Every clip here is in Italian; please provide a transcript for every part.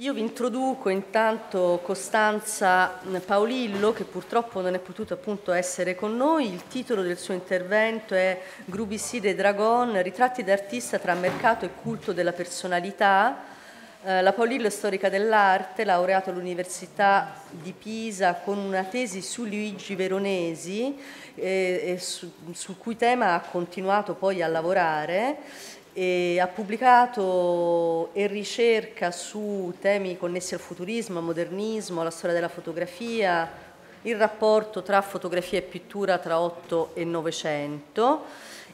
Io vi introduco intanto Costanza Paolillo, che purtroppo non è potuto appunto essere con noi. Il titolo del suo intervento è Grubiside Dragon, ritratti d'artista tra mercato e culto della personalità. Eh, la Paolillo è storica dell'arte, laureato all'Università di Pisa con una tesi su Luigi Veronesi, eh, su, sul cui tema ha continuato poi a lavorare e ha pubblicato e ricerca su temi connessi al futurismo, al modernismo, alla storia della fotografia, il rapporto tra fotografia e pittura tra 8 e 900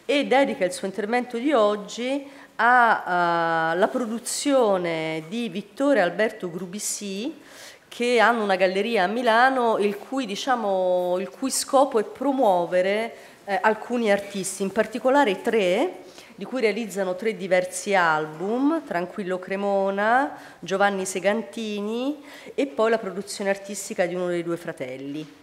e dedica il suo intervento di oggi alla produzione di Vittore Alberto Grubissi che hanno una galleria a Milano il cui, diciamo, il cui scopo è promuovere eh, alcuni artisti, in particolare tre, di cui realizzano tre diversi album, Tranquillo Cremona, Giovanni Segantini e poi la produzione artistica di uno dei due fratelli.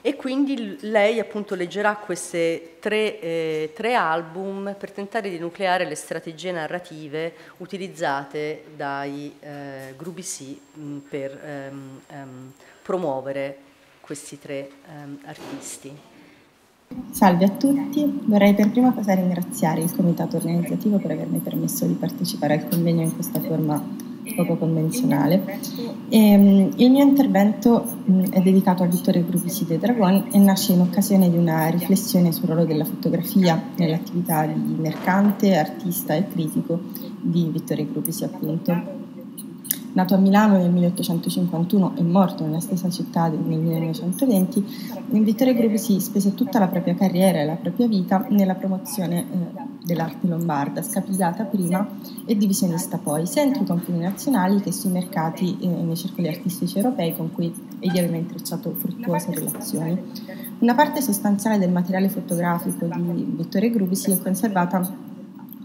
E quindi lei appunto leggerà questi tre, eh, tre, album per tentare di nucleare le strategie narrative utilizzate dai eh, gruppi C mh, per ehm, ehm, promuovere questi tre ehm, artisti. Salve a tutti, vorrei per prima cosa ringraziare il comitato organizzativo per avermi permesso di partecipare al convegno in questa forma poco convenzionale. E, ehm, il mio intervento è dedicato a Vittorio Gruppi de Dragon e nasce in occasione di una riflessione sul ruolo della fotografia nell'attività di mercante, artista e critico di Vittorio Gruppi appunto. Nato a Milano nel 1851 e morto nella stessa città nel 1920, Vittorio Gruppi si spese tutta la propria carriera e la propria vita nella promozione eh, dell'arte lombarda, scapigliata prima e divisionista poi, sia entro i confini nazionali che sui mercati e nei circoli artistici europei con cui egli aveva intrecciato fruttuose relazioni. Una parte sostanziale del materiale fotografico di Vittorio Gruppi si è conservata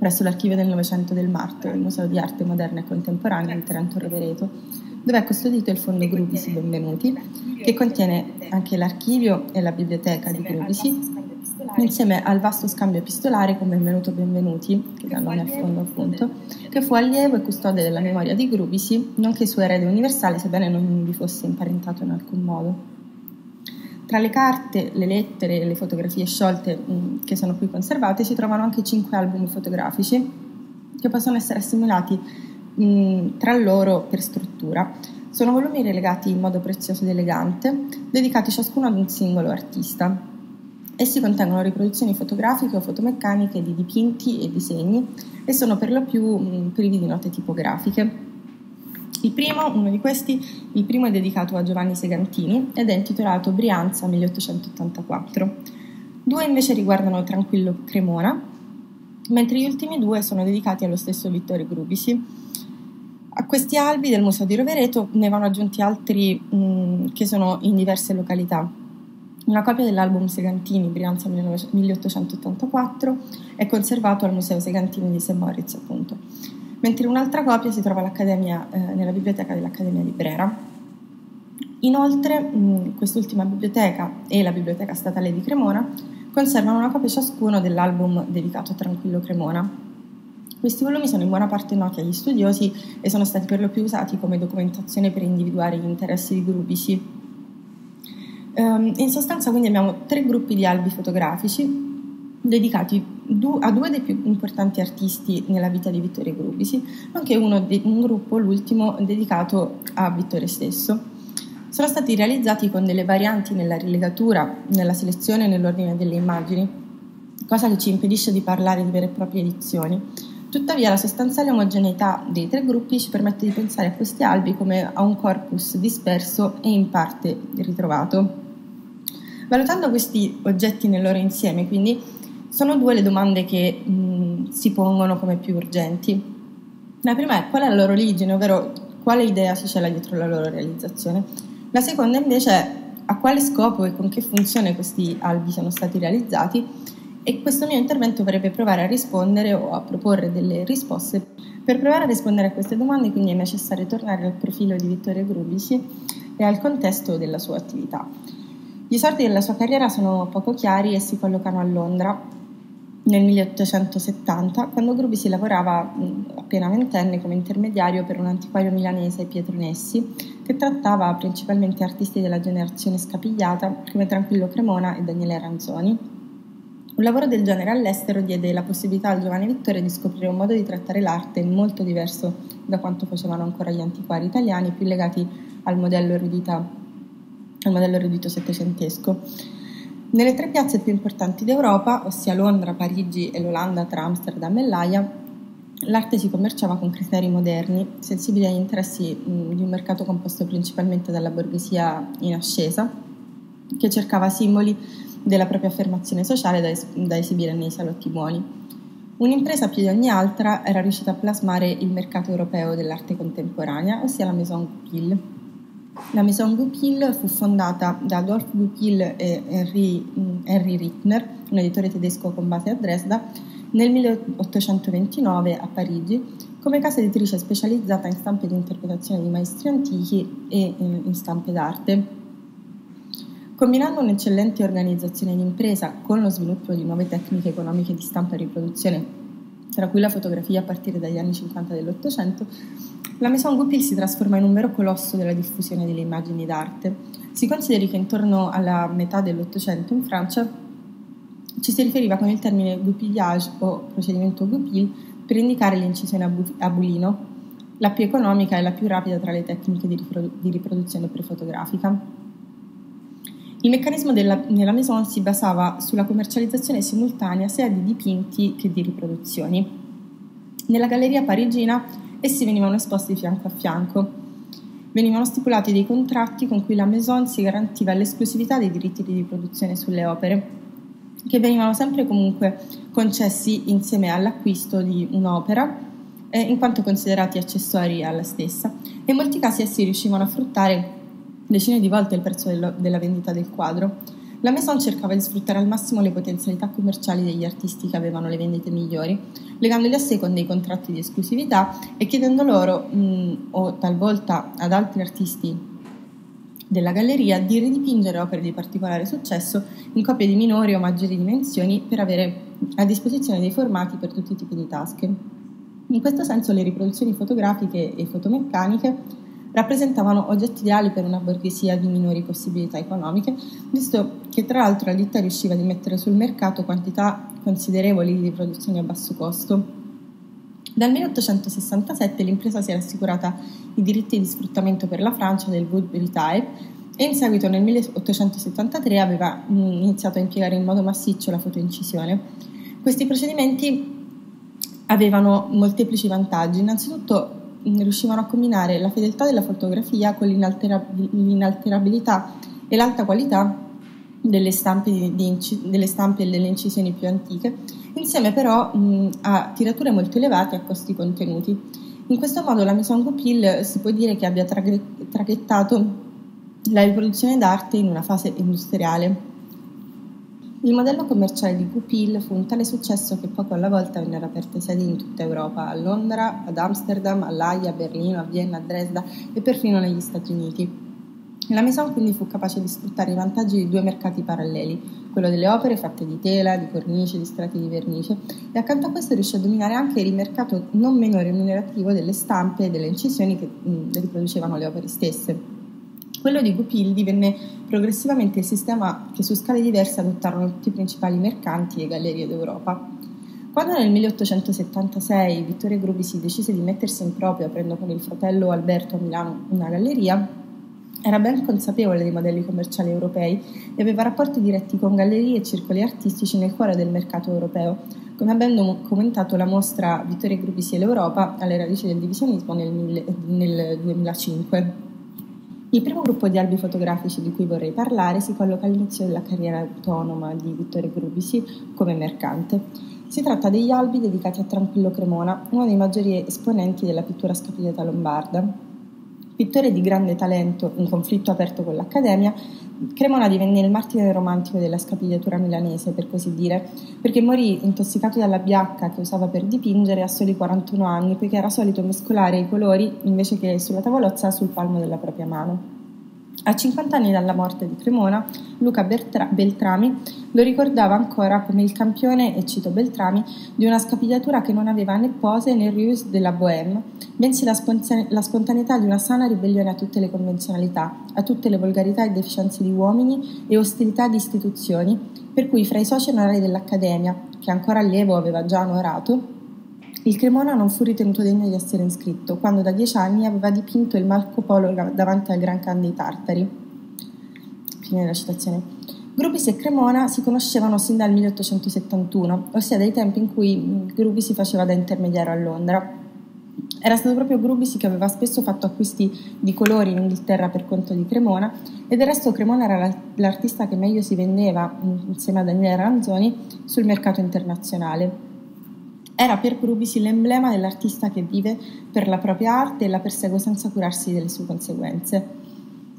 presso l'Archivio del Novecento del Marto, il Museo di Arte Moderna e Contemporanea di Trento Rovereto, dove è custodito il fondo Grubisi Benvenuti, che contiene anche l'archivio e la biblioteca di Grubisi, insieme al vasto scambio epistolare con Benvenuto Benvenuti, che dà nome al fondo appunto, che fu allievo e custode della memoria di Grubisi, nonché suo erede universale, sebbene non vi fosse imparentato in alcun modo. Tra le carte, le lettere e le fotografie sciolte mh, mm, che sono qui conservate si trovano anche cinque album fotografici che possono essere assimilati mh, mm, tra loro per struttura. Sono volumi relegati in modo prezioso ed elegante, dedicati ciascuno ad un singolo artista. Essi contengono riproduzioni fotografiche o fotomeccaniche di dipinti e disegni e sono per lo più mh, mm, privi di note tipografiche. Il primo, uno di questi, il primo è dedicato a Giovanni Segantini ed è intitolato Brianza 1884. Due invece riguardano Tranquillo Cremona, mentre gli ultimi due sono dedicati allo stesso Vittorio Grubisi. A questi albi del Museo di Rovereto ne vanno aggiunti altri mh, che sono in diverse località. Una copia dell'album Segantini Brianza 1884 è conservato al Museo Segantini di St. Moritz, appunto mentre un'altra copia si trova eh, nella biblioteca dell'Accademia di Brera. Inoltre, mh, quest'ultima biblioteca e la Biblioteca Statale di Cremona conservano una copia ciascuno dell'album dedicato a Tranquillo Cremona. Questi volumi sono in buona parte noti agli studiosi e sono stati per lo più usati come documentazione per individuare gli interessi di gruppici. Um, in sostanza quindi abbiamo tre gruppi di albi fotografici dedicati a due dei più importanti artisti nella vita di Vittorio Grubisi, nonché de, un gruppo, l'ultimo, dedicato a Vittorio stesso. Sono stati realizzati con delle varianti nella rilegatura, nella selezione e nell'ordine delle immagini, cosa che ci impedisce di parlare di vere e proprie edizioni. Tuttavia la sostanziale omogeneità dei tre gruppi ci permette di pensare a questi albi come a un corpus disperso e in parte ritrovato. Valutando questi oggetti nel loro insieme, quindi, sono due le domande che mh, si pongono come più urgenti. La prima è qual è la loro origine, ovvero quale idea si cela dietro la loro realizzazione. La seconda invece è a quale scopo e con che funzione questi albi sono stati realizzati e questo mio intervento vorrebbe provare a rispondere o a proporre delle risposte. Per provare a rispondere a queste domande quindi è necessario tornare al profilo di Vittorio Grubici e al contesto della sua attività. Gli esordi della sua carriera sono poco chiari e si collocano a Londra, nel 1870, quando Grubi si lavorava appena ventenne come intermediario per un antiquario milanese, Pietro Nessi, che trattava principalmente artisti della generazione scapigliata come Tranquillo Cremona e Daniele Ranzoni. Un lavoro del genere all'estero diede la possibilità al giovane Vittore di scoprire un modo di trattare l'arte molto diverso da quanto facevano ancora gli antiquari italiani, più legati al modello erudito settecentesco. Nelle tre piazze più importanti d'Europa, ossia Londra, Parigi e l'Olanda tra Amsterdam e L'Aia, l'arte si commerciava con criteri moderni, sensibili agli interessi di un mercato composto principalmente dalla borghesia in ascesa, che cercava simboli della propria affermazione sociale da, es- da esibire nei salotti buoni. Un'impresa più di ogni altra era riuscita a plasmare il mercato europeo dell'arte contemporanea, ossia la Maison Goupil, la Maison Goupil fu fondata da Adolf Goupil e Henry, Henry Rittner, un editore tedesco con base a Dresda, nel 1829 a Parigi come casa editrice specializzata in stampe di interpretazione di maestri antichi e in stampe d'arte. Combinando un'eccellente organizzazione d'impresa con lo sviluppo di nuove tecniche economiche di stampa e riproduzione, tra cui la fotografia a partire dagli anni 50 dell'Ottocento, la Maison Goupil si trasforma in un vero colosso della diffusione delle immagini d'arte. Si consideri che intorno alla metà dell'Ottocento in Francia ci si riferiva con il termine goupillage o procedimento Goupil per indicare l'incisione a bulino, la più economica e la più rapida tra le tecniche di, riprodu- di riproduzione prefotografica. Il meccanismo della, nella Maison si basava sulla commercializzazione simultanea sia di dipinti che di riproduzioni. Nella galleria parigina essi venivano esposti fianco a fianco. Venivano stipulati dei contratti con cui la Maison si garantiva l'esclusività dei diritti di riproduzione sulle opere, che venivano sempre comunque concessi insieme all'acquisto di un'opera, eh, in quanto considerati accessori alla stessa, e in molti casi essi riuscivano a fruttare decine di volte il prezzo dello, della vendita del quadro. La Maison cercava di sfruttare al massimo le potenzialità commerciali degli artisti che avevano le vendite migliori, legandoli a sé con dei contratti di esclusività e chiedendo loro, mh, o talvolta ad altri artisti della galleria, di ridipingere opere di particolare successo in copie di minori o maggiori dimensioni per avere a disposizione dei formati per tutti i tipi di tasche. In questo senso le riproduzioni fotografiche e fotomeccaniche rappresentavano oggetti ideali per una borghesia di minori possibilità economiche, visto che tra l'altro la ditta riusciva di mettere sul mercato quantità considerevoli di produzioni a basso costo. Dal 1867 l'impresa si era assicurata i diritti di sfruttamento per la Francia del Woodbury Type e in seguito nel 1873 aveva iniziato a impiegare in modo massiccio la fotoincisione. Questi procedimenti avevano molteplici vantaggi. Innanzitutto riuscivano a combinare la fedeltà della fotografia con l'inalterabilità e l'alta qualità delle stampe, di, delle stampe e delle incisioni più antiche, insieme però mh, a tirature molto elevate e a costi contenuti. In questo modo la Maison Goupil si può dire che abbia traghettato la riproduzione d'arte in una fase industriale il modello commerciale di Goupil fu un tale successo che poco alla volta vennero aperte sedi in tutta Europa, a Londra, ad Amsterdam, a L'Aia, a Berlino, a Vienna, a Dresda e perfino negli Stati Uniti. La Maison quindi fu capace di sfruttare i vantaggi di due mercati paralleli, quello delle opere fatte di tela, di cornice, di strati di vernice, e accanto a questo riuscì a dominare anche il mercato non meno remunerativo delle stampe e delle incisioni che riproducevano le opere stesse. Quello di Goupil divenne progressivamente il sistema che su scale diverse adottarono tutti i principali mercanti e gallerie d'Europa. Quando nel 1876 Vittorio Grubisi decise di mettersi in proprio aprendo con il fratello Alberto a Milano una galleria, era ben consapevole dei modelli commerciali europei e aveva rapporti diretti con gallerie e circoli artistici nel cuore del mercato europeo, come avendo commentato la mostra Vittorio Grubisi e l'Europa alle radici del divisionismo nel, nel 2005. Il primo gruppo di albi fotografici di cui vorrei parlare si colloca all'inizio della carriera autonoma di Vittorio Grubisi come mercante. Si tratta degli albi dedicati a Tranquillo Cremona, uno dei maggiori esponenti della pittura scapigliata lombarda. Pittore di grande talento, in conflitto aperto con l'Accademia, Cremona divenne il martire romantico della scapigliatura milanese, per così dire, perché morì intossicato dalla biacca che usava per dipingere a soli 41 anni, poiché era solito mescolare i colori invece che sulla tavolozza sul palmo della propria mano. A 50 anni dalla morte di Cremona, Luca Bertra- Beltrami lo ricordava ancora come il campione, e cito Beltrami, di una scapigliatura che non aveva né pose né ruse della bohème, bensì la, spontane- la spontaneità di una sana ribellione a tutte le convenzionalità, a tutte le volgarità e deficienze di uomini e ostilità di istituzioni, per cui fra i soci onorari dell'Accademia, che ancora allievo aveva già onorato, il Cremona non fu ritenuto degno di essere iscritto, quando da dieci anni aveva dipinto il Marco Polo davanti al Gran Khan dei Tartari. Fine della citazione. Grupis e Cremona si conoscevano sin dal 1871, ossia dai tempi in cui Grupis si faceva da intermediario a Londra. Era stato proprio Grubisi che aveva spesso fatto acquisti di colori in Inghilterra per conto di Cremona e del resto Cremona era l'artista che meglio si vendeva, insieme a Daniele Ranzoni, sul mercato internazionale. Era per Grubisi l'emblema dell'artista che vive per la propria arte e la persegue senza curarsi delle sue conseguenze.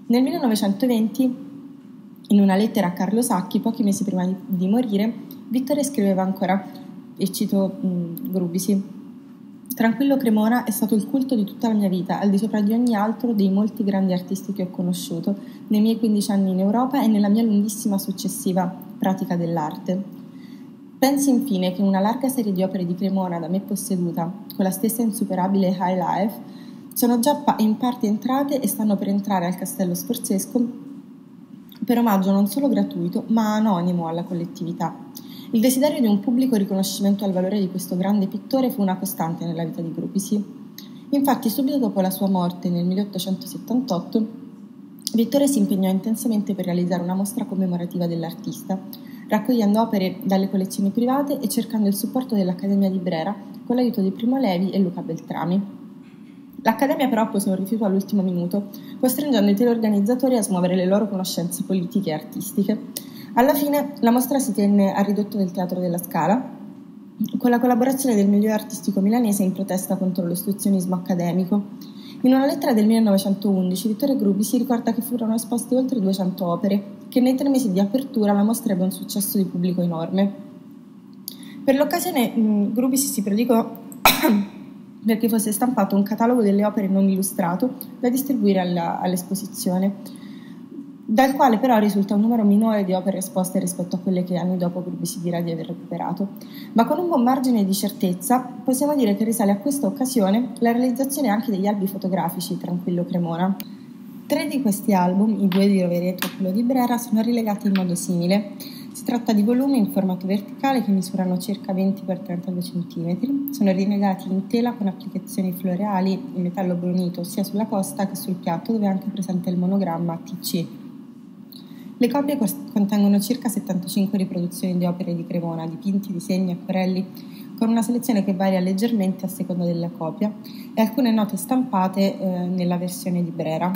Nel 1920, in una lettera a Carlo Sacchi, pochi mesi prima di, morire, Vittore scriveva ancora, e cito Grubisi, Tranquillo Cremona è stato il culto di tutta la mia vita, al di sopra di ogni altro dei molti grandi artisti che ho conosciuto nei miei 15 anni in Europa e nella mia lunghissima successiva pratica dell'arte. Pensi infine che una larga serie di opere di Cremona da me posseduta, con la stessa insuperabile High Life, sono già in parte entrate e stanno per entrare al Castello Sforzesco per omaggio non solo gratuito, ma anonimo alla collettività. Il desiderio di un pubblico riconoscimento al valore di questo grande pittore fu una costante nella vita di Grupisi. Infatti, subito dopo la sua morte nel 1878, Vittore si impegnò intensamente per realizzare una mostra commemorativa dell'artista, raccogliendo opere dalle collezioni private e cercando il supporto dell'Accademia di Brera con l'aiuto di Primo Levi e Luca Beltrami. L'Accademia però pose un rifiuto all'ultimo minuto, costringendo i teleorganizzatori a smuovere le loro conoscenze politiche e artistiche. Alla fine la mostra si tenne a ridotto del Teatro della Scala, con la collaborazione del milieu artistico milanese in protesta contro l'ostruzionismo accademico. In una lettera del 1911 Vittorio Grubi si ricorda che furono esposte oltre 200 opere, che nei tre mesi di apertura la mostra ebbe un successo di pubblico enorme. Per l'occasione Grubi si prodigò perché fosse stampato un catalogo delle opere non illustrato da distribuire alla, all'esposizione dal quale però risulta un numero minore di opere esposte rispetto a quelle che anni dopo Grubi si dirà di aver recuperato. Ma con un buon margine di certezza possiamo dire che risale a questa occasione la realizzazione anche degli albi fotografici Tranquillo Cremona. Tre di questi album, i due di Rovereto e quello di Brera, sono rilegati in modo simile. Si tratta di volumi in formato verticale che misurano circa 20 x 32 cm, sono rilegati in tela con applicazioni floreali in metallo brunito sia sulla costa che sul piatto dove è anche presente il monogramma TC le copie contengono circa 75 riproduzioni di opere di Cremona, dipinti, disegni, acquerelli, con una selezione che varia leggermente a seconda della copia e alcune note stampate eh, nella versione di Brera.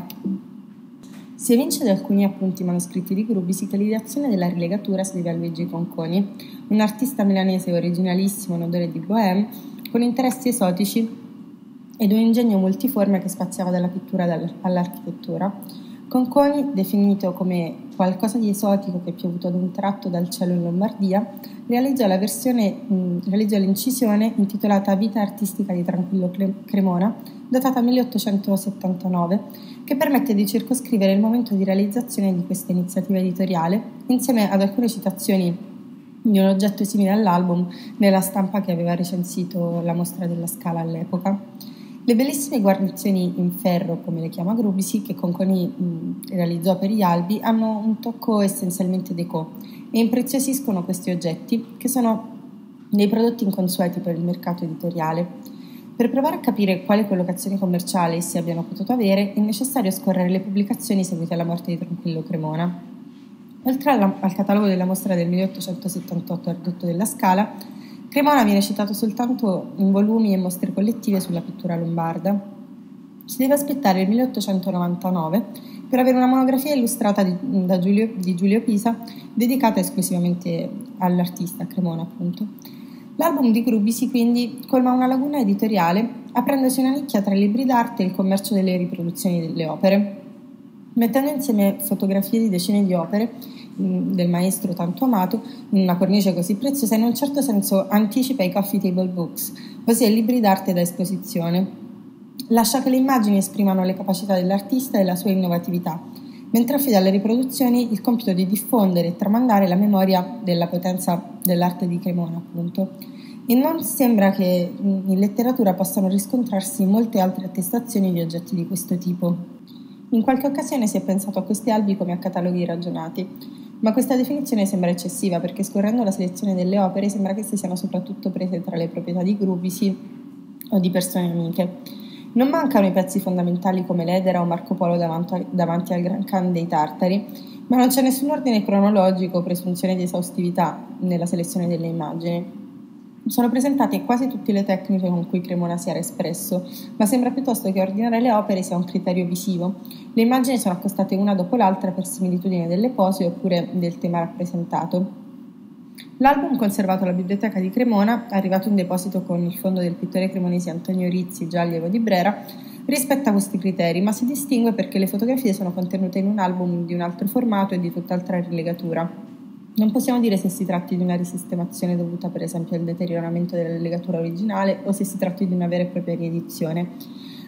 Si evince da alcuni appunti manoscritti di Grubisi che l'ideazione della rilegatura si deve a Luigi Conconi, un artista milanese originalissimo in odore di bohème, con interessi esotici ed un ingegno multiforme che spaziava dalla pittura all'architettura. Conconi, definito come qualcosa di esotico che è piovuto ad un tratto dal cielo in Lombardia, realizzò, la versione, mh, realizzò l'incisione intitolata Vita artistica di Tranquillo Cremona, datata 1879, che permette di circoscrivere il momento di realizzazione di questa iniziativa editoriale, insieme ad alcune citazioni di un oggetto simile all'album nella stampa che aveva recensito la mostra della Scala all'epoca. Le bellissime guarnizioni in ferro, come le chiama Grubisi, che Conconi realizzò per gli albi, hanno un tocco essenzialmente deco e impreziosiscono questi oggetti, che sono dei prodotti inconsueti per il mercato editoriale. Per provare a capire quale collocazione commerciale essi abbiano potuto avere, è necessario scorrere le pubblicazioni seguite alla morte di Tranquillo Cremona. Oltre alla, al catalogo della mostra del 1878 Ardotto della Scala, Cremona viene citato soltanto in volumi e mostre collettive sulla pittura lombarda. Si deve aspettare il 1899 per avere una monografia illustrata di, Giulio, di Giulio Pisa dedicata esclusivamente all'artista Cremona, appunto. L'album di Grubisi quindi colma una laguna editoriale aprendosi una nicchia tra i libri d'arte e il commercio delle riproduzioni delle opere. Mettendo insieme fotografie di decine di opere, del maestro tanto amato in una cornice così preziosa in un certo senso anticipa i coffee table books, ossia libri d'arte da esposizione. Lascia che le immagini esprimano le capacità dell'artista e la sua innovatività, mentre affida alle riproduzioni il compito di diffondere e tramandare la memoria della potenza dell'arte di Cremona, appunto. E non sembra che in letteratura possano riscontrarsi molte altre attestazioni di oggetti di questo tipo. In qualche occasione si è pensato a questi albi come a cataloghi ragionati, ma questa definizione sembra eccessiva perché scorrendo la selezione delle opere sembra che queste siano soprattutto prese tra le proprietà di Grubisi o di persone amiche. Non mancano i pezzi fondamentali come l'Edera o Marco Polo davanti, davanti al Gran Khan dei Tartari, ma non c'è nessun ordine cronologico o presunzione di esaustività nella selezione delle immagini. Sono presentate quasi tutte le tecniche con cui Cremona si era espresso, ma sembra piuttosto che ordinare le opere sia un criterio visivo. Le immagini sono accostate una dopo l'altra per similitudine delle pose oppure del tema rappresentato. L'album conservato alla Biblioteca di Cremona, arrivato in deposito con il fondo del pittore cremonese Antonio Rizzi, già allievo di Brera, rispetta questi criteri, ma si distingue perché le fotografie sono contenute in un album di un altro formato e di tutt'altra rilegatura. Non possiamo dire se si tratti di una risistemazione dovuta per esempio al deterioramento della legatura originale o se si tratti di una vera e propria riedizione,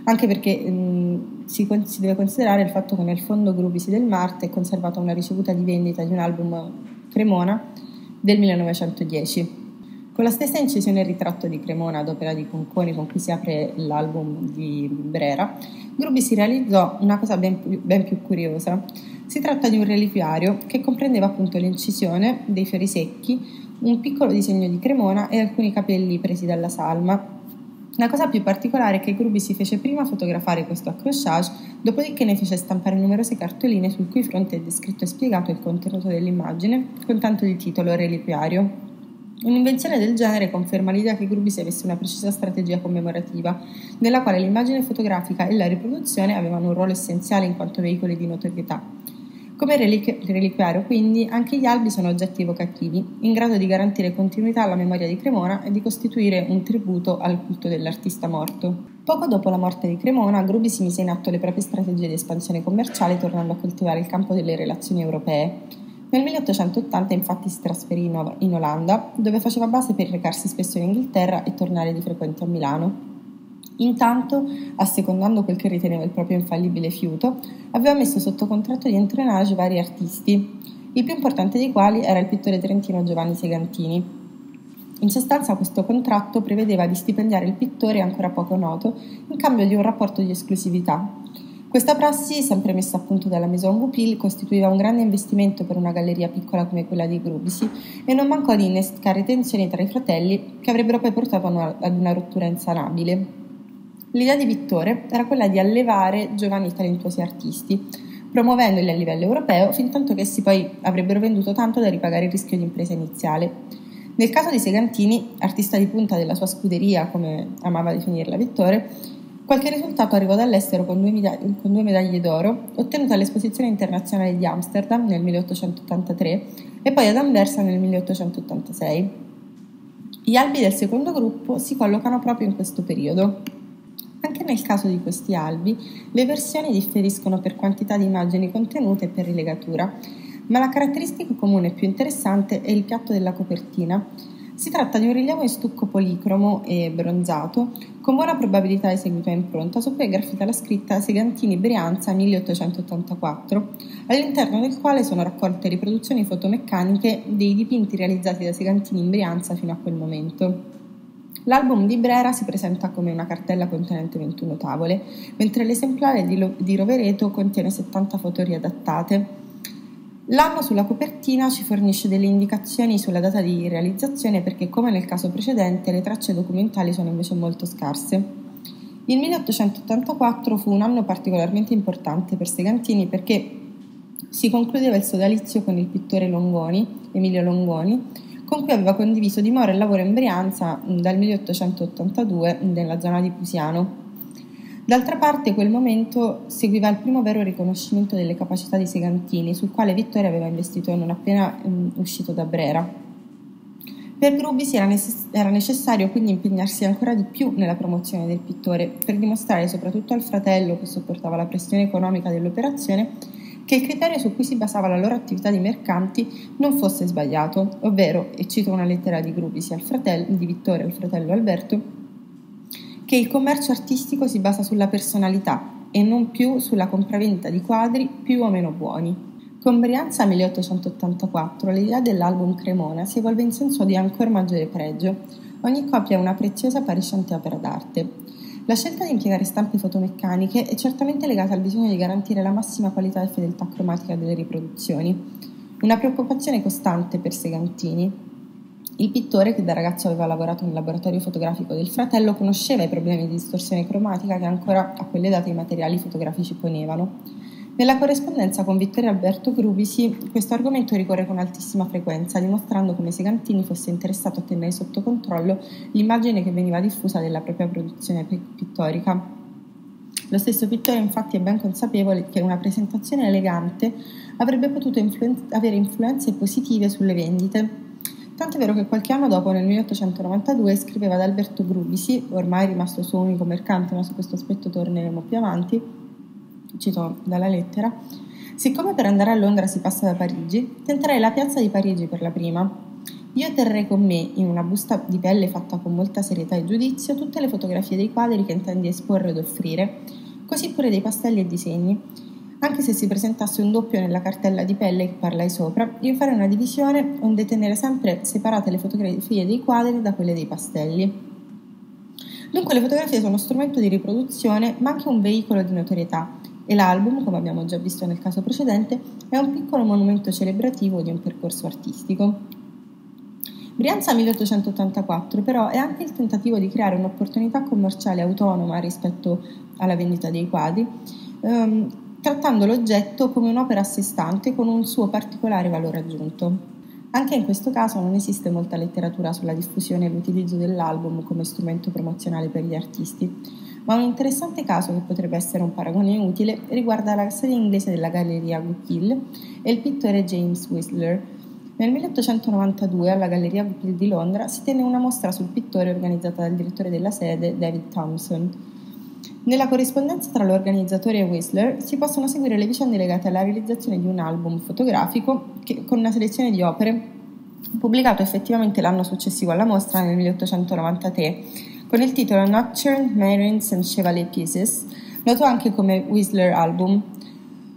anche perché mh, si, si, deve considerare il fatto che nel fondo Grubisi del Marte è conservata una ricevuta di vendita di un album Cremona del 1910. Con la stessa incisione e ritratto di Cremona ad opera di Conconi con cui si apre l'album di Brera, Grubi si realizzò una cosa ben, ben più curiosa. Si tratta di un reliquiario che comprendeva appunto l'incisione dei fiori secchi, un piccolo disegno di Cremona e alcuni capelli presi dalla salma. La cosa più particolare è che Grubi si fece prima fotografare questo accrochage, dopodiché ne fece stampare numerose cartoline sul cui fronte è descritto e spiegato il contenuto dell'immagine, con tanto di titolo reliquiario. Un'invenzione del genere conferma l'idea che Grubisi avesse una precisa strategia commemorativa, nella quale l'immagine fotografica e la riproduzione avevano un ruolo essenziale in quanto veicoli di notorietà. Come reliquiario, quindi, anche gli albi sono oggetti evocativi, in grado di garantire continuità alla memoria di Cremona e di costituire un tributo al culto dell'artista morto. Poco dopo la morte di Cremona, Grubi si mise in atto le proprie strategie di espansione commerciale, tornando a coltivare il campo delle relazioni europee. Nel 1880 infatti si trasferì in Olanda, dove faceva base per recarsi spesso in Inghilterra e tornare di frequente a Milano. Intanto, assecondando quel che riteneva il proprio infallibile fiuto, aveva messo sotto contratto di entrenage vari artisti, il più importante dei quali era il pittore trentino Giovanni Segantini. In sostanza questo contratto prevedeva di stipendiare il pittore ancora poco noto in cambio di un rapporto di esclusività. Questa prassi, sempre messa a punto dalla Maison Goupil, costituiva un grande investimento per una galleria piccola come quella di Grubisi e non mancò di innescare tensioni tra i fratelli che avrebbero poi portato ad una rottura insanabile. L'idea di Vittore era quella di allevare giovani talentuosi artisti, promuovendoli a livello europeo fin tanto che essi poi avrebbero venduto tanto da ripagare il rischio di impresa iniziale. Nel caso di Segantini, artista di punta della sua scuderia, come amava definirla Vittore, qualche risultato arrivò dall'estero con due, medaglie, con due medaglie d'oro, ottenute all'Esposizione internazionale di Amsterdam nel 1883 e poi ad Anversa nel 1886. Gli albi del secondo gruppo si collocano proprio in questo periodo. Nel caso di questi albi, le versioni differiscono per quantità di immagini contenute e per rilegatura, ma la caratteristica comune più interessante è il piatto della copertina. Si tratta di un rilievo in stucco policromo e bronzato, con buona probabilità eseguito a impronta, su cui è graffita la scritta Segantini Brianza 1884, all'interno del quale sono raccolte riproduzioni fotomeccaniche dei dipinti realizzati da Segantini in Brianza fino a quel momento. L'album di Brera si presenta come una cartella contenente 21 tavole, mentre l'esemplare di, Lo- di Rovereto contiene 70 foto riadattate. L'anno sulla copertina ci fornisce delle indicazioni sulla data di realizzazione perché, come nel caso precedente, le tracce documentali sono invece molto scarse. Il 1884 fu un anno particolarmente importante per Segantini perché si concludeva il sodalizio con il pittore Longoni, Emilio Longoni, con cui aveva condiviso dimora e lavoro in Brianza dal 1882 nella zona di Pusiano. D'altra parte, quel momento seguiva il primo vero riconoscimento delle capacità di Segantini, sul quale Vittorio aveva investito non appena um, uscito da Brera. Per Grubis era, necess- era necessario quindi impegnarsi ancora di più nella promozione del pittore, per dimostrare soprattutto al fratello che sopportava la pressione economica dell'operazione che il criterio su cui si basava la loro attività di mercanti non fosse sbagliato, ovvero, e cito una lettera di Grubisi al fratello, di Vittorio al fratello Alberto, che il commercio artistico si basa sulla personalità, e non più sulla compravendita di quadri più o meno buoni. Con Brianza 1884 l'idea dell'album Cremona si evolve in senso di ancora maggiore pregio. Ogni copia è una preziosa appariscente opera d'arte. La scelta di impiegare stampe fotomeccaniche è certamente legata al bisogno di garantire la massima qualità e fedeltà cromatica delle riproduzioni, una preoccupazione costante per Segantini. Il pittore, che da ragazzo aveva lavorato nel laboratorio fotografico del fratello, conosceva i problemi di distorsione cromatica che ancora a quelle date i materiali fotografici ponevano. Nella corrispondenza con Vittorio Alberto Grubisi questo argomento ricorre con altissima frequenza, dimostrando come Segantini fosse interessato a tenere sotto controllo l'immagine che veniva diffusa della propria produzione pittorica. Lo stesso pittore infatti è ben consapevole che una presentazione elegante avrebbe potuto influen- avere influenze positive sulle vendite. Tanto è vero che qualche anno dopo, nel 1892, scriveva ad Alberto Grubisi, ormai rimasto suo unico mercante, ma su questo aspetto torneremo più avanti, cito dalla lettera, siccome per andare a Londra si passa da Parigi, tenterei la piazza di Parigi per la prima. Io terrei con me, in una busta di pelle fatta con molta serietà e giudizio, tutte le fotografie dei quadri che intendi esporre ed offrire, così pure dei pastelli e disegni. Anche se si presentasse un doppio nella cartella di pelle che parlai sopra, io farei una divisione onde tenere sempre separate le fotografie dei quadri da quelle dei pastelli. Dunque le fotografie sono uno strumento di riproduzione, ma anche un veicolo di notorietà, e l'album, come abbiamo già visto nel caso precedente, è un piccolo monumento celebrativo di un percorso artistico. Brianza 1884 però è anche il tentativo di creare un'opportunità commerciale autonoma rispetto alla vendita dei quadri, ehm, trattando l'oggetto come un'opera a sé stante con un suo particolare valore aggiunto. Anche in questo caso non esiste molta letteratura sulla diffusione e l'utilizzo dell'album come strumento promozionale per gli artisti, ma un interessante caso che potrebbe essere un paragone utile riguarda la serie inglese della Galleria Goupil e il pittore James Whistler. Nel 1892 alla Galleria Goupil di Londra si tenne una mostra sul pittore organizzata dal direttore della sede David Thompson. Nella corrispondenza tra l'organizzatore e Whistler si possono seguire le vicende legate alla realizzazione di un album fotografico che, con una selezione di opere pubblicato effettivamente l'anno successivo alla mostra nel 1893 con il titolo Nocturne, Marines and Chevalier Pieces, noto anche come Whistler Album.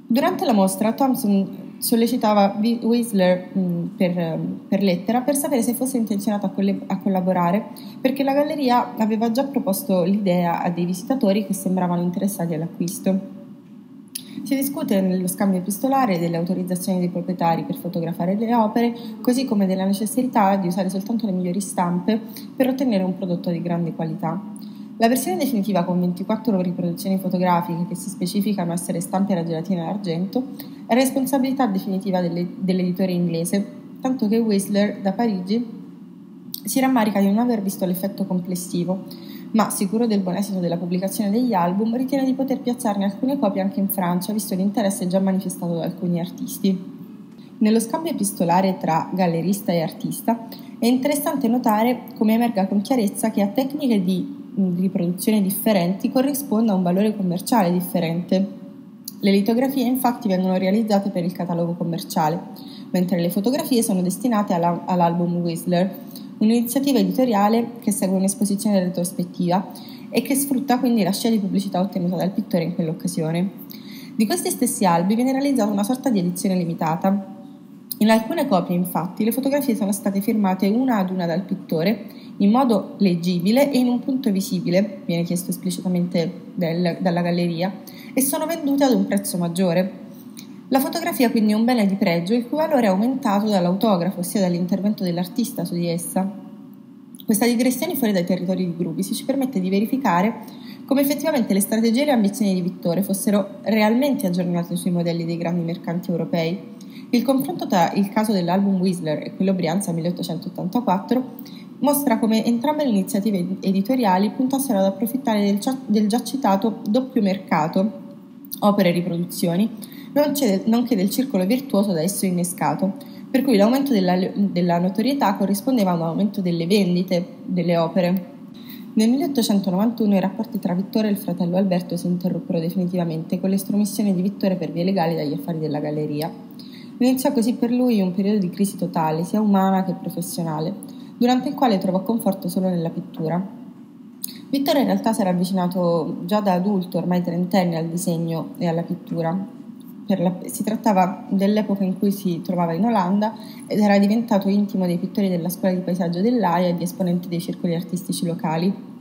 Durante la mostra Thompson sollecitava Whistler mm, per, per, lettera per sapere se fosse intenzionato a, coll- a, collaborare perché la galleria aveva già proposto l'idea a dei visitatori che sembravano interessati all'acquisto. Si discute nello scambio epistolare delle autorizzazioni dei proprietari per fotografare le opere, così come della necessità di usare soltanto le migliori stampe per ottenere un prodotto di grande qualità. La versione definitiva con 24 riproduzioni fotografiche che si specificano essere stampe da gelatina d'argento è responsabilità definitiva delle, dell'editore inglese, tanto che Whistler da Parigi si rammarica di non aver visto l'effetto complessivo, ma sicuro del buon esito della pubblicazione degli album, ritiene di poter piazzarne alcune copie anche in Francia, visto l'interesse già manifestato da alcuni artisti. Nello scambio epistolare tra gallerista e artista è interessante notare come emerga con chiarezza che a tecniche di riproduzione differenti corrisponda un valore commerciale differente. Le litografie infatti vengono realizzate per il catalogo commerciale, mentre le fotografie sono destinate all'album Whistler, un'iniziativa editoriale che segue un'esposizione retrospettiva e che sfrutta quindi la scia di pubblicità ottenuta dal pittore in quell'occasione. Di questi stessi albi viene realizzata una sorta di edizione limitata. In alcune copie, infatti, le fotografie sono state firmate una ad una dal pittore in modo leggibile e in un punto visibile, viene chiesto esplicitamente del, dalla galleria, e sono vendute ad un prezzo maggiore. La fotografia quindi è un bene di pregio il cui valore è aumentato dall'autografo, ossia dall'intervento dell'artista su di essa. Questa digressione fuori dai territori di gruppi ci permette di verificare come effettivamente le strategie e le ambizioni di Vittore fossero realmente aggiornate sui modelli dei grandi mercanti europei. Il confronto tra il caso dell'album Whistler e quello Brianza 1884 mostra come entrambe le iniziative editoriali puntassero ad approfittare del già citato doppio mercato, opere e riproduzioni, nonché del circolo virtuoso da esso innescato, per cui l'aumento della, della notorietà corrispondeva a un aumento delle vendite delle opere. Nel 1891 i rapporti tra Vittore e il fratello Alberto si interruppero definitivamente con l'estromissione di Vittore per vie legali dagli affari della galleria. Iniziò così per lui un periodo di crisi totale, sia umana che professionale, durante il quale trovò conforto solo nella pittura. Vittore in realtà si era avvicinato già da adulto, ormai trentenne, al disegno e alla pittura. La, si trattava dell'epoca in cui si trovava in Olanda ed era diventato intimo dei pittori della scuola di paesaggio dell'AIA e di esponenti dei circoli artistici locali.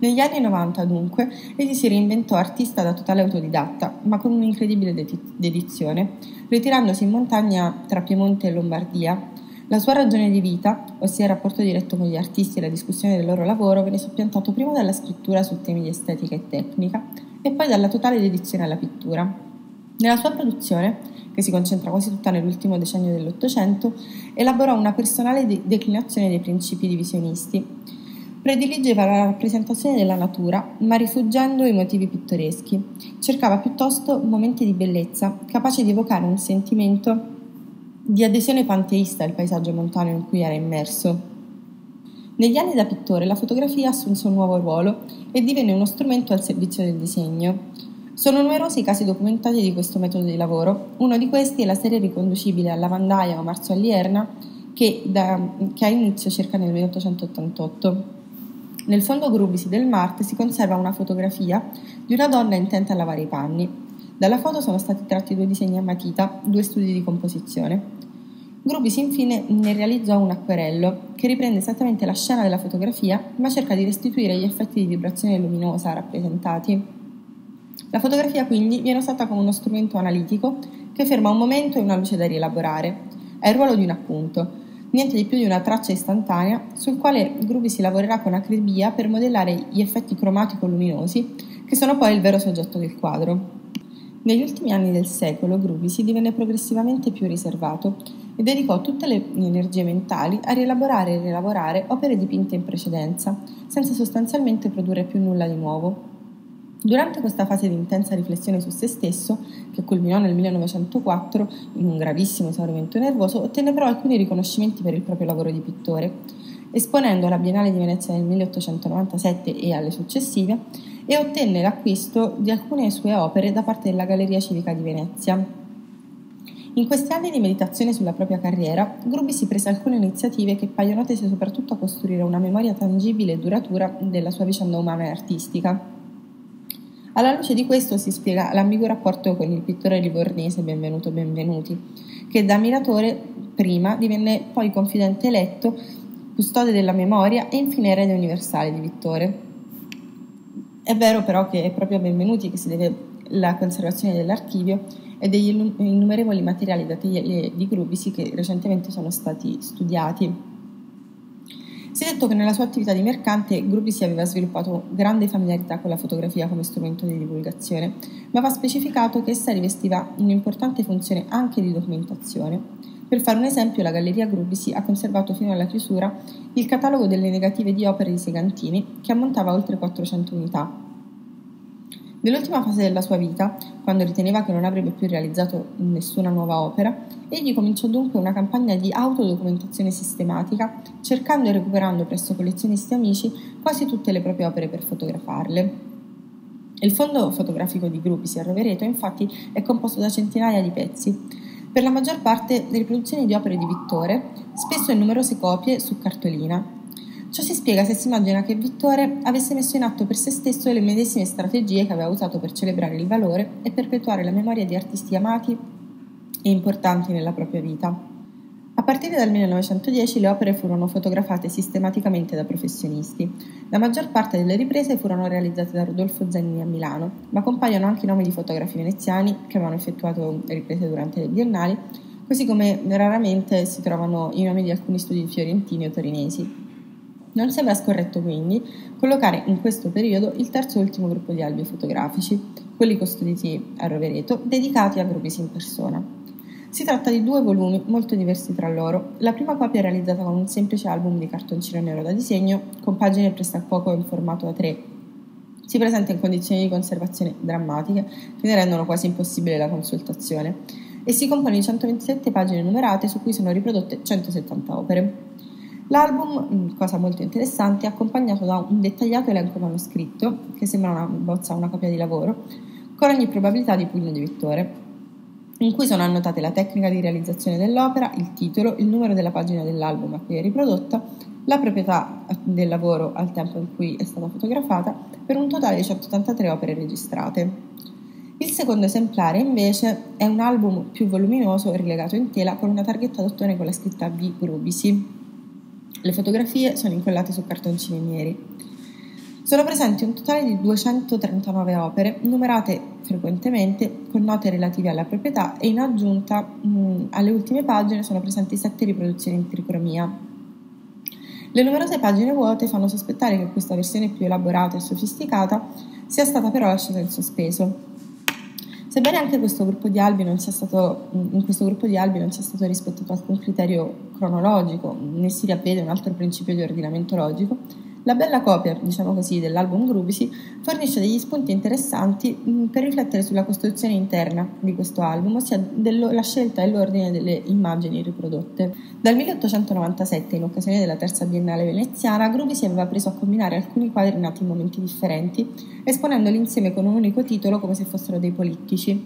Negli anni 90, dunque, egli si reinventò artista da totale autodidatta, ma con un'incredibile dedizione, ritirandosi in montagna tra Piemonte e Lombardia. La sua ragione di vita, ossia il rapporto diretto con gli artisti e la discussione del loro lavoro, venne soppiantato prima dalla scrittura su temi di estetica e tecnica e poi dalla totale dedizione alla pittura. Nella sua produzione, che si concentra quasi tutta nell'ultimo decennio dell'Ottocento, elaborò una personale de- declinazione dei principi divisionisti Prediligeva la rappresentazione della natura, ma rifuggendo i motivi pittoreschi. Cercava piuttosto momenti di bellezza, capaci di evocare un sentimento di adesione panteista al paesaggio montano in cui era immerso. Negli anni da pittore la fotografia assunse un nuovo ruolo e divenne uno strumento al servizio del disegno. Sono numerosi i casi documentati di questo metodo di lavoro. Uno di questi è la serie riconducibile alla Vandaia o Marzo Allierna, che, che ha inizio circa nel 1888. Nel fondo grubisi del Marte si conserva una fotografia di una donna intenta a lavare i panni. Dalla foto sono stati tratti due disegni a matita, due studi di composizione. Grubisi infine ne realizzò un acquerello che riprende esattamente la scena della fotografia ma cerca di restituire gli effetti di vibrazione luminosa rappresentati. La fotografia quindi viene usata come uno strumento analitico che ferma un momento e una luce da rielaborare. Ha il ruolo di un appunto, niente di più di una traccia istantanea sul quale Groovy si lavorerà con acribia per modellare gli effetti cromatico-luminosi che sono poi il vero soggetto del quadro. Negli ultimi anni del secolo Groovy si divenne progressivamente più riservato e dedicò tutte le energie mentali a rielaborare e rielaborare opere dipinte in precedenza, senza sostanzialmente produrre più nulla di nuovo. Durante questa fase di intensa riflessione su se stesso, che culminò nel 1904 in un gravissimo esaurimento nervoso, ottenne però alcuni riconoscimenti per il proprio lavoro di pittore, esponendo alla Biennale di Venezia nel 1897 e alle successive, e ottenne l'acquisto di alcune sue opere da parte della Galleria Civica di Venezia. In questi anni di meditazione sulla propria carriera, Grubi si prese alcune iniziative che paiono tese soprattutto a costruire una memoria tangibile e duratura della sua vicenda umana e artistica. Alla luce di questo si spiega l'ambiguo rapporto con il pittore livornese Benvenuto Benvenuti, che da ammiratore prima divenne poi confidente eletto, custode della memoria e infine erede universale di Vittore. È vero però che è proprio a Benvenuti che si deve la conservazione dell'archivio e degli innumerevoli materiali dati di Grubisi che recentemente sono stati studiati si è detto che nella sua attività di mercante Gruppi si aveva sviluppato grande familiarità con la fotografia come strumento di divulgazione, ma va specificato che essa rivestiva un'importante funzione anche di documentazione. Per fare un esempio, la Galleria Grubisi ha conservato fino alla chiusura il catalogo delle negative di opere di Segantini, che ammontava oltre 400 unità, Nell'ultima fase della sua vita, quando riteneva che non avrebbe più realizzato nessuna nuova opera, egli cominciò dunque una campagna di autodocumentazione sistematica, cercando e recuperando presso collezionisti amici quasi tutte le proprie opere per fotografarle. Il fondo fotografico di Gruppi a Rovereto, infatti, è composto da centinaia di pezzi, per la maggior parte riproduzioni di opere di Vittore, spesso in numerose copie su cartolina, Ciò si spiega se si immagina che Vittore avesse messo in atto per se stesso le medesime strategie che aveva usato per celebrare il valore e perpetuare la memoria di artisti amati e importanti nella propria vita. A partire dal 1910 le opere furono fotografate sistematicamente da professionisti. La maggior parte delle riprese furono realizzate da Rodolfo Zanini a Milano, ma compaiono anche i nomi di fotografi veneziani che avevano effettuato riprese durante le biennali, così come raramente si trovano i nomi di alcuni studi fiorentini o torinesi. Non sembra scorretto quindi collocare in questo periodo il terzo e ultimo gruppo di albi fotografici, quelli custoditi a Rovereto, dedicati a Grubisi in persona. Si tratta di due volumi molto diversi tra loro. La prima copia è realizzata con un semplice album di cartoncino nero da disegno, con pagine pressappoco in formato A3. Si presenta in condizioni di conservazione drammatiche che ne rendono quasi impossibile la consultazione e si compone di 127 pagine numerate su cui sono riprodotte 170 opere. L'album, mm, cosa molto interessante, è accompagnato da un dettagliato elenco manoscritto, che sembra una bozza una copia di lavoro, con ogni probabilità di pugno di Vittore. in cui sono annotate la tecnica di realizzazione dell'opera, il titolo, il numero della pagina dell'album a cui è riprodotta, la proprietà del lavoro al tempo in cui è stata fotografata, per un totale di 183 opere registrate. Il secondo esemplare invece è un album più voluminoso rilegato in tela con una targhetta d'ottone con la scritta V. Grubisi. Le fotografie sono incollate su cartoncini neri. Sono presenti un totale di 239 opere, numerate frequentemente con note relative alla proprietà e in aggiunta mh, alle ultime pagine sono presenti sette riproduzioni in tricromia. Le numerose pagine vuote fanno sospettare che questa versione più elaborata e sofisticata sia stata però lasciata in sospeso. Sebbene anche questo gruppo di albi non sia stato, in questo gruppo di albi non sia stato rispettato alcun criterio cronologico, né si riavvede un altro principio di ordinamento logico, la bella copia, diciamo così, dell'album Grubisi fornisce degli spunti interessanti per riflettere sulla costruzione interna di questo album, ossia la scelta e l'ordine delle immagini riprodotte. Dal 1897, in occasione della terza biennale veneziana, Grubisi aveva preso a combinare alcuni quadri nati in momenti differenti, esponendoli insieme con un unico titolo come se fossero dei polittici.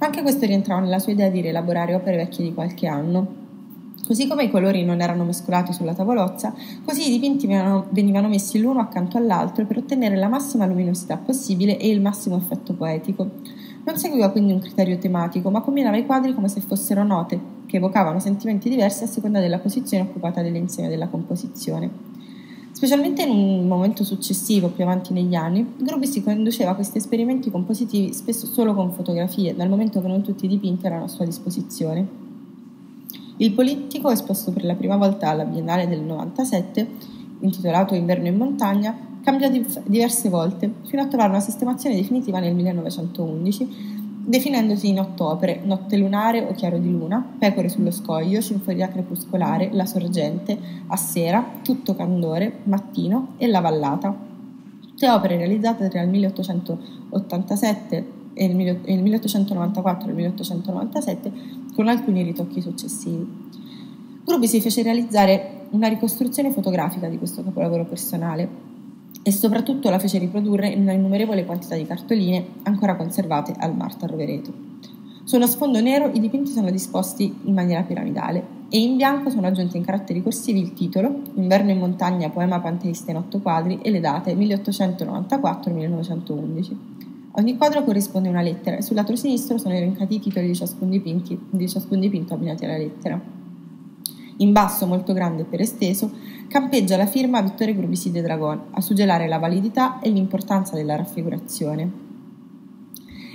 Anche questo rientrava nella sua idea di rielaborare opere vecchie di qualche anno. Così come i colori non erano mescolati sulla tavolozza, così i dipinti venivano, venivano messi l'uno accanto all'altro per ottenere la massima luminosità possibile e il massimo effetto poetico. Non seguiva quindi un criterio tematico, ma combinava i quadri come se fossero note, che evocavano sentimenti diversi a seconda della posizione occupata dall'insieme della composizione. Specialmente in un momento successivo, più avanti negli anni, Grubi si conduceva questi esperimenti compositivi spesso solo con fotografie, dal momento che non tutti i dipinti erano a sua disposizione. Il politico, esposto per la prima volta alla Biennale del 97, intitolato Inverno in montagna, cambiò diverse volte fino a trovare una sistemazione definitiva nel 1911, definendosi in otto opere: Notte lunare o chiaro di luna, Pecore sullo scoglio, Sinfonia crepuscolare, La sorgente, A sera, Tutto candore, Mattino e La vallata. Tutte opere realizzate tra il 1887 e il 1894 e il 1897 con alcuni ritocchi successivi. Grubi si fece realizzare una ricostruzione fotografica di questo capolavoro personale e soprattutto la fece riprodurre in una innumerevole quantità di cartoline ancora conservate al Marta Rovereto. Su uno sfondo nero i dipinti sono disposti in maniera piramidale e in bianco sono aggiunti in caratteri corsivi il titolo, Inverno in montagna, poema panteista in otto quadri e le date 1894-1911. Ogni quadro corrisponde a una lettera e sul lato sinistro sono elencati i titoli di ciascun, dipinti, di ciascun dipinto abbinati alla lettera. In basso, molto grande per esteso, campeggia la firma Vittore Grubisi de Dragon a suggellare la validità e l'importanza della raffigurazione.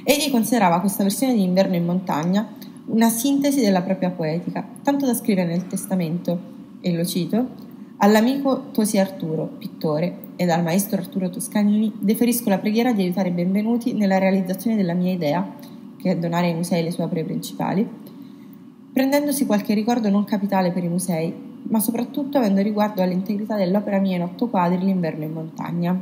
Egli considerava questa versione di Inverno in montagna una sintesi della propria poetica, tanto da scrivere nel testamento, e lo cito, All'amico Tosi Arturo, pittore, e dal maestro Arturo Toscanini deferisco la preghiera di aiutare benvenuti nella realizzazione della mia idea, che è donare ai musei le sue opere principali, prendendosi qualche ricordo non capitale per i musei, ma soprattutto avendo riguardo all'integrità dell'opera mia in otto quadri L'inverno in montagna.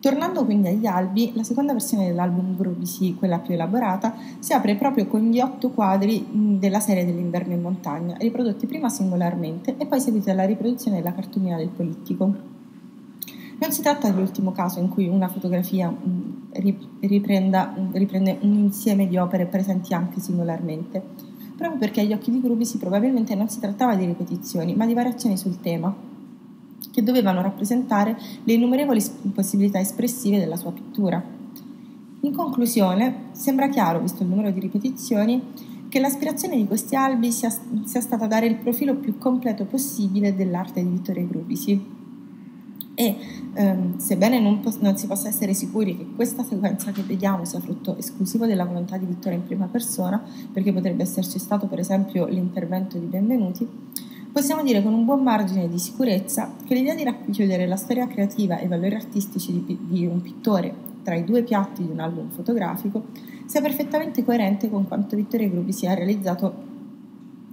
Tornando quindi agli albi, la seconda versione dell'album Grubisi, quella più elaborata, si apre proprio con gli otto quadri della serie dell'inverno in montagna, riprodotti prima singolarmente e poi seguiti dalla riproduzione della cartolina del polittico. Non si tratta dell'ultimo caso in cui una fotografia riprenda, riprende un insieme di opere presenti anche singolarmente, proprio perché agli occhi di Grubisi probabilmente non si trattava di ripetizioni, ma di variazioni sul tema, che dovevano rappresentare le innumerevoli possibilità espressive della sua pittura. In conclusione, sembra chiaro, visto il numero di ripetizioni, che l'aspirazione di questi albi sia, sia stata dare il profilo più completo possibile dell'arte di Vittorio Grubisi e ehm, sebbene non, pos- non, si possa essere sicuri che questa sequenza che vediamo sia frutto esclusivo della volontà di Vittorio in prima persona, perché potrebbe esserci stato per esempio l'intervento di Benvenuti, possiamo dire con un buon margine di sicurezza che l'idea di racchiudere la storia creativa e i valori artistici di, di un pittore tra i due piatti di un album fotografico sia perfettamente coerente con quanto Vittorio Gruppi sia realizzato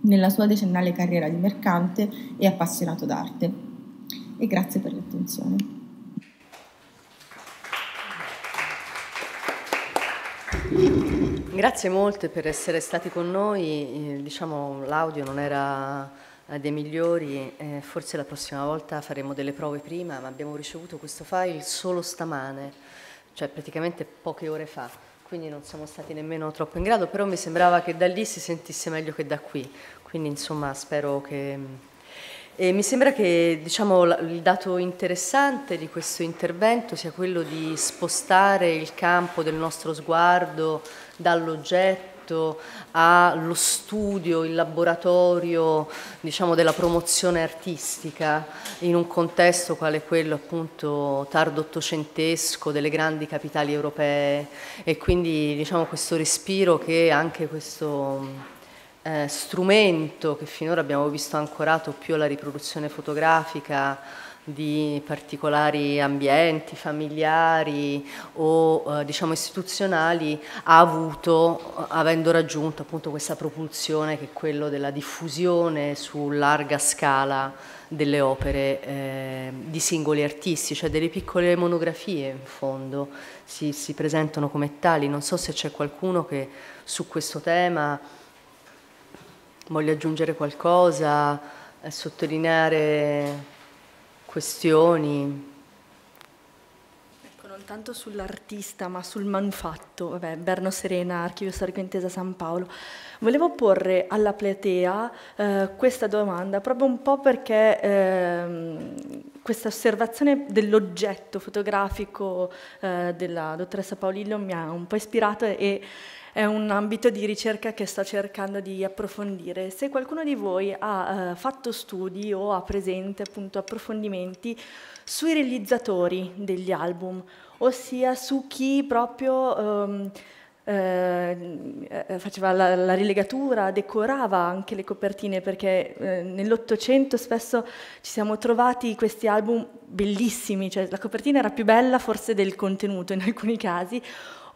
nella sua decennale carriera di mercante e appassionato d'arte e grazie per l'attenzione. Grazie molte per essere stati con noi, diciamo l'audio non era eh, dei migliori, eh, forse la prossima volta faremo delle prove prima, ma abbiamo ricevuto questo file solo stamane, cioè praticamente poche ore fa quindi non siamo stati nemmeno troppo in grado, però mi sembrava che da lì si sentisse meglio che da qui, quindi insomma spero che... E mi sembra che diciamo, il dato interessante di questo intervento sia quello di spostare il campo del nostro sguardo dall'oggetto allo studio, il laboratorio diciamo, della promozione artistica in un contesto quale quello appunto tardo ottocentesco delle grandi capitali europee. E quindi diciamo, questo respiro che anche questo eh, strumento che finora abbiamo visto ancorato più alla riproduzione fotografica di particolari ambienti familiari o eh, diciamo istituzionali ha avuto avendo raggiunto appunto questa propulsione che è quello della diffusione su larga scala delle opere eh, di singoli artisti, cioè delle piccole monografie in fondo si, si presentano come tali. Non so se c'è qualcuno che su questo tema voglia aggiungere qualcosa, eh, sottolineare questioni. Ecco, non tanto sull'artista, ma sul manufatto. Vabbè, Berno Serena, Archivio Storico Intesa San Paolo. Volevo porre alla platea eh, questa domanda proprio un po' perché eh, questa osservazione dell'oggetto fotografico eh, della dottoressa Paolillo mi ha un po' ispirato e è un ambito di ricerca che sto cercando di approfondire. Se qualcuno di voi ha eh, fatto studi o ha presente appunto approfondimenti sui realizzatori degli album, ossia su chi proprio ehm, eh, faceva la, la, rilegatura, decorava anche le copertine, perché eh, nell'Ottocento spesso ci siamo trovati questi album bellissimi, cioè la copertina era più bella forse del contenuto in alcuni casi,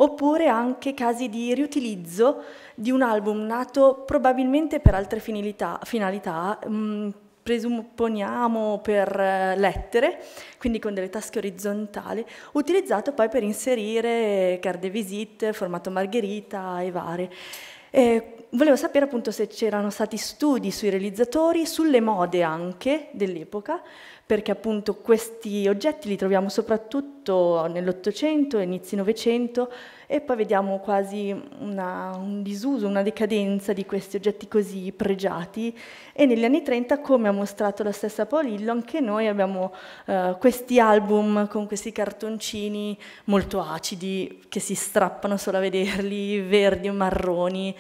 oppure anche casi di riutilizzo di un album nato probabilmente per altre finalità, finalità mh, mm, presupponiamo per eh, lettere, quindi con delle tasche orizzontali, utilizzato poi per inserire carte visite, formato margherita e varie. Eh, volevo sapere appunto se c'erano stati studi sui realizzatori, sulle mode anche dell'epoca, perché appunto questi oggetti li troviamo soprattutto nell'Ottocento inizi Novecento e poi vediamo quasi una, un disuso, una decadenza di questi oggetti così pregiati. E negli anni 30, come ha mostrato la stessa Paolillo, anche noi abbiamo uh, questi album con questi cartoncini molto acidi che si strappano solo a vederli, verdi o marroni,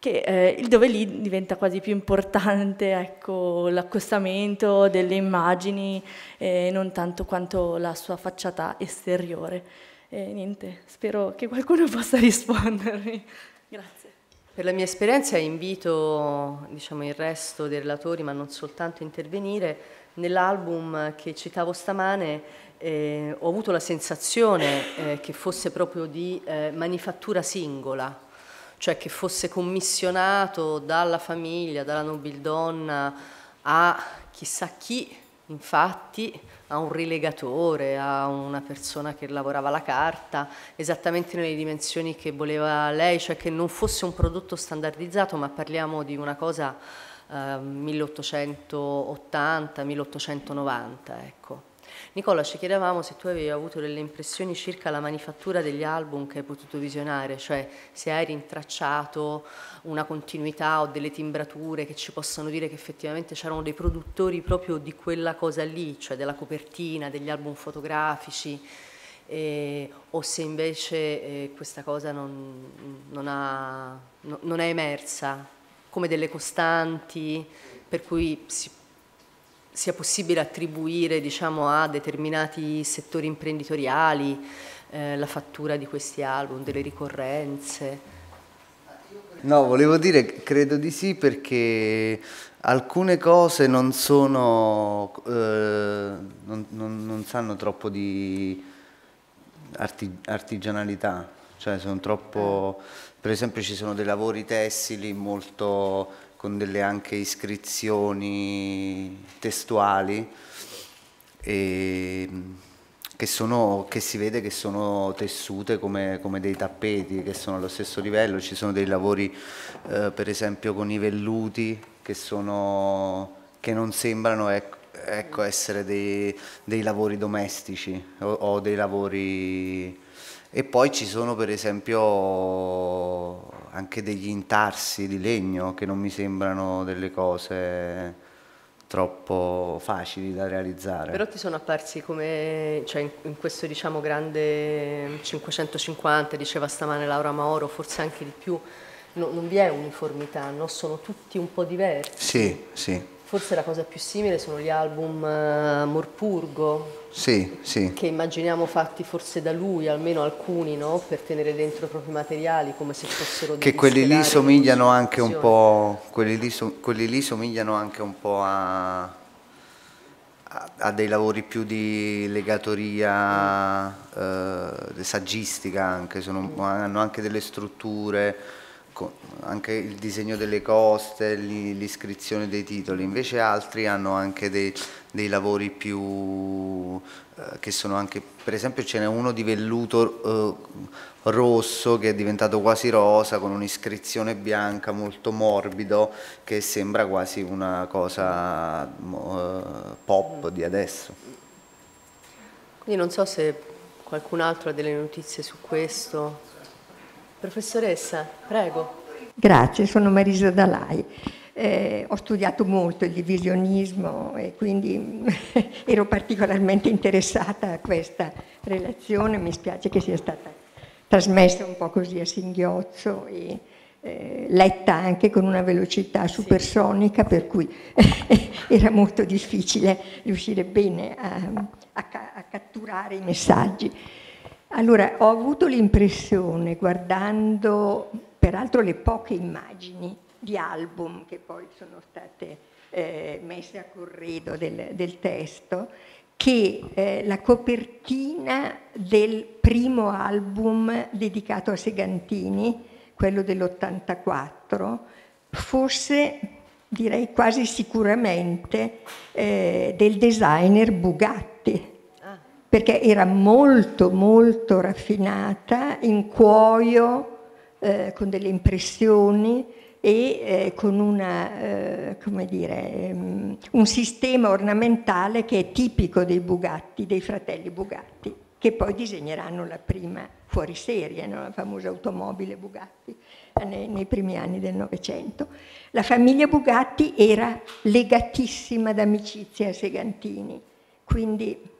che, eh, dove lì diventa quasi più importante ecco, l'accostamento delle immagini, eh, non tanto quanto la sua facciata esteriore. E niente, spero che qualcuno possa rispondermi. Grazie. Per la mia esperienza invito diciamo, il resto dei relatori, ma non soltanto a intervenire, nell'album che citavo stamane eh, ho avuto la sensazione eh, che fosse proprio di eh, manifattura singola, cioè che fosse commissionato dalla famiglia, dalla nobildonna a chissà chi, infatti, a un rilegatore, a una persona che lavorava la carta, esattamente nelle dimensioni che voleva lei, cioè che non fosse un prodotto standardizzato, ma parliamo di una cosa eh, 1880-1890, ecco. Nicola, ci chiedevamo se tu avevi avuto delle impressioni circa la manifattura degli album che hai potuto visionare, cioè se hai rintracciato una continuità o delle timbrature che ci possono dire che effettivamente c'erano dei produttori proprio di quella cosa lì, cioè della copertina, degli album fotografici, eh, o se invece eh, questa cosa non, non, ha, no, non è emersa come delle costanti per cui si sia possibile attribuire diciamo, a determinati settori imprenditoriali eh, la fattura di questi album, delle ricorrenze. No, volevo dire, credo di sì perché alcune cose non sono, eh, non, non, non, sanno troppo di arti, artigianalità, cioè sono troppo, per esempio ci sono dei lavori tessili molto con delle anche iscrizioni testuali e, che, sono, che, si vede che sono tessute come, come, dei tappeti, che sono allo stesso livello, ci sono dei lavori eh, per esempio con i velluti che, sono, che non sembrano ecco, ecco, essere dei, dei, lavori domestici o, o dei lavori E poi ci sono per esempio anche degli intarsi di legno che non mi sembrano delle cose troppo facili da realizzare. Però ti sono apparsi come, cioè in, questo diciamo grande 550, diceva stamane Laura Mauro, forse anche di più, no, non vi è uniformità, no? sono tutti un po' diversi. Sì, sì. Forse la cosa più simile sono gli album uh, Morpurgo, sì, sì. che immaginiamo fatti forse da lui, almeno alcuni, no? per tenere dentro i propri materiali come se fossero Che quelli lì somigliano anche un po', quelli lì, quelli lì somigliano anche un po' a, a, a dei lavori più di legatoria, mm. eh, saggistica anche, sono, mm. hanno anche delle strutture anche il disegno delle coste, l'iscrizione dei titoli, invece altri hanno anche dei, dei lavori più eh, che sono anche, per esempio ce n'è uno di velluto eh, rosso che è diventato quasi rosa con un'iscrizione bianca molto morbido che sembra quasi una cosa eh, pop di adesso. Quindi non so se qualcun altro ha delle notizie su questo. Professoressa, prego. Grazie, sono Marisa Dalai. Eh, ho studiato molto il divisionismo e quindi ero particolarmente interessata a questa relazione. Mi spiace che sia stata trasmessa un po' così a singhiozzo e eh, letta anche con una velocità supersonica, per cui era molto difficile riuscire bene a, a, a catturare i messaggi. Allora, ho avuto l'impressione, guardando peraltro le poche immagini di album che poi sono state eh, messe a corredo del, del testo, che eh, la copertina del primo album dedicato a Segantini, quello dell'84, fosse direi quasi sicuramente eh, del designer Bugatti perché era molto molto raffinata, in cuoio, eh, con delle impressioni e eh, con una, eh, dire, um, un sistema ornamentale che è tipico dei Bugatti, dei fratelli Bugatti, che poi disegneranno la prima fuoriserie, no? la famosa automobile Bugatti, nei, nei primi anni del Novecento. La famiglia Bugatti era legatissima d'amicizia a Segantini, quindi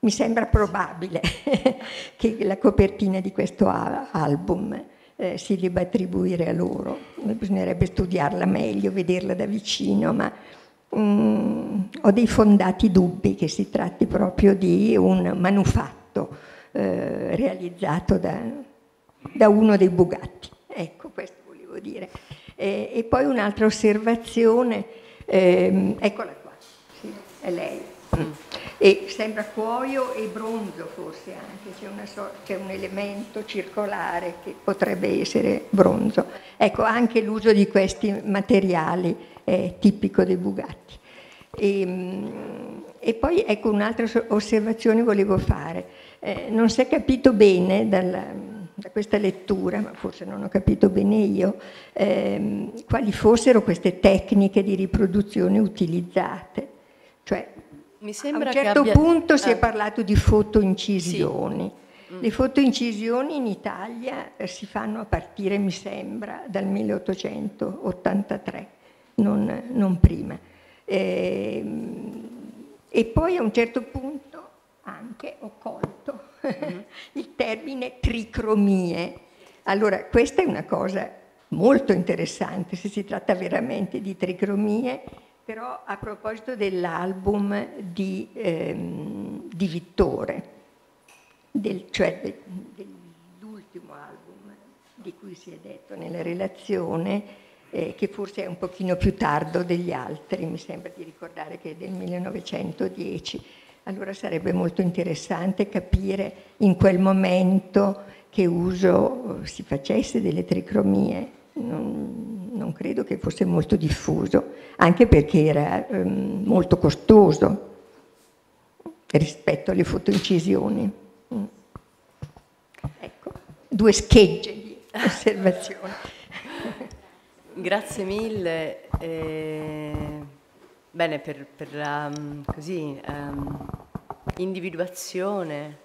mi sembra probabile che la copertina di questo album eh, si debba attribuire a loro. Bisognerebbe studiarla meglio, vederla da vicino, ma mm, ho dei fondati dubbi che si tratti proprio di un manufatto eh, realizzato da, da, uno dei Bugatti. Ecco, questo volevo dire. E, e poi un'altra osservazione, eh, eccola qua, sì, è lei. E sembra cuoio e bronzo forse anche, c'è, so- c'è, un elemento circolare che potrebbe essere bronzo. Ecco, anche l'uso di questi materiali è tipico dei Bugatti. E, ehm, e poi ecco un'altra osservazione volevo fare. Eh, non si è capito bene dalla, da questa lettura, ma forse non ho capito bene io, ehm, quali fossero queste tecniche di riproduzione utilizzate. Cioè, mi sembra a un certo abbia... punto si è ah. parlato di fotoincisioni. Sì. Mm. Le fotoincisioni in Italia eh, si fanno a partire, mi sembra, dal 1883, non, non prima. E, ehm, e, poi a un certo punto anche ho colto mm. il termine tricromie. Allora, questa è una cosa molto interessante, se si tratta veramente di tricromie però a proposito dell'album di, ehm, di Vittore, del, cioè de, dell'ultimo album di cui si è detto nella relazione, eh, che forse è un pochino più tardo degli altri, mi sembra di ricordare che è del 1910. Allora sarebbe molto interessante capire in quel momento che uso si facesse delle tricromie. Non, non credo che fosse molto diffuso, anche perché era um, molto costoso rispetto alle fotoincisioni. Mm. Ecco, due schegge di osservazione. Grazie mille. Eh, bene, per, per la um, così, um, individuazione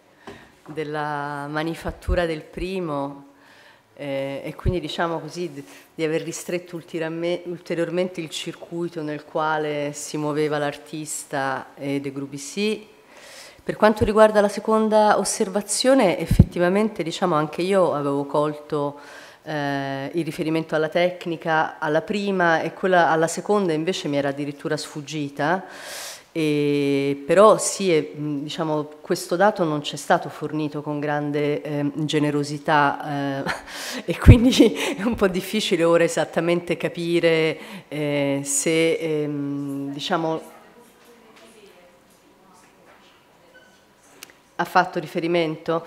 della manifattura del primo eh, e quindi diciamo così di, aver ristretto ulteriormente il circuito nel quale si muoveva l'artista e De Grubissy. Per quanto riguarda la seconda osservazione, effettivamente diciamo anche io avevo colto eh, il riferimento alla tecnica alla prima e quella alla seconda invece mi era addirittura sfuggita. E, però sì, è, diciamo, questo dato non ci è stato fornito con grande eh, generosità eh, e quindi è un po' difficile ora esattamente capire eh, se ehm, diciamo, ha fatto riferimento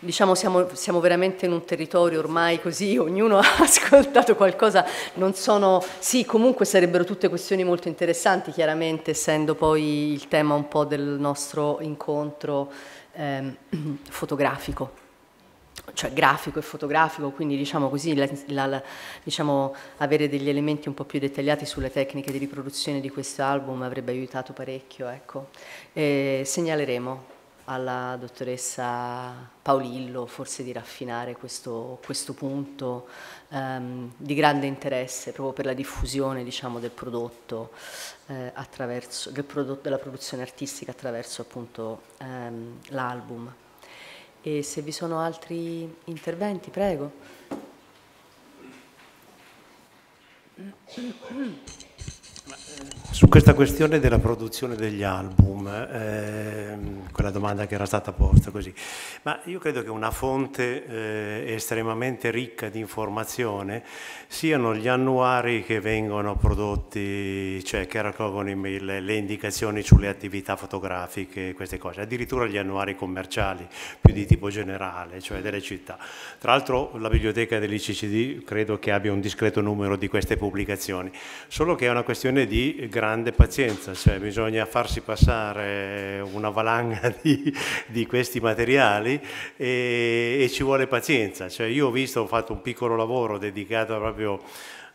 diciamo siamo, siamo, veramente in un territorio ormai così, ognuno ha ascoltato qualcosa, non sono, sì comunque sarebbero tutte questioni molto interessanti chiaramente essendo poi il tema un po' del nostro incontro ehm, fotografico cioè grafico e fotografico, quindi diciamo così, la, la, diciamo, avere degli elementi un po' più dettagliati sulle tecniche di riproduzione di questo album avrebbe aiutato parecchio. Ecco. segnaleremo alla dottoressa Paolillo forse di raffinare questo, questo punto ehm, di grande interesse proprio per la diffusione diciamo, del prodotto, eh, attraverso, del prodotto, della produzione artistica attraverso appunto ehm, l'album. E se vi sono altri interventi, prego. Su questa questione della produzione degli album, ehm, quella domanda che era stata posta così, ma io credo che una fonte eh, estremamente ricca di informazione siano gli annuari che vengono prodotti, cioè che raccolgono le, le indicazioni sulle attività fotografiche, queste cose, addirittura gli annuari commerciali, più di tipo generale, cioè delle città. Tra l'altro la biblioteca dell'ICCD credo che abbia un discreto numero di queste pubblicazioni, solo che è una questione di grande pazienza, cioè bisogna farsi passare una valanga di, di questi materiali e, e, ci vuole pazienza. Cioè io ho visto, ho fatto un piccolo lavoro dedicato proprio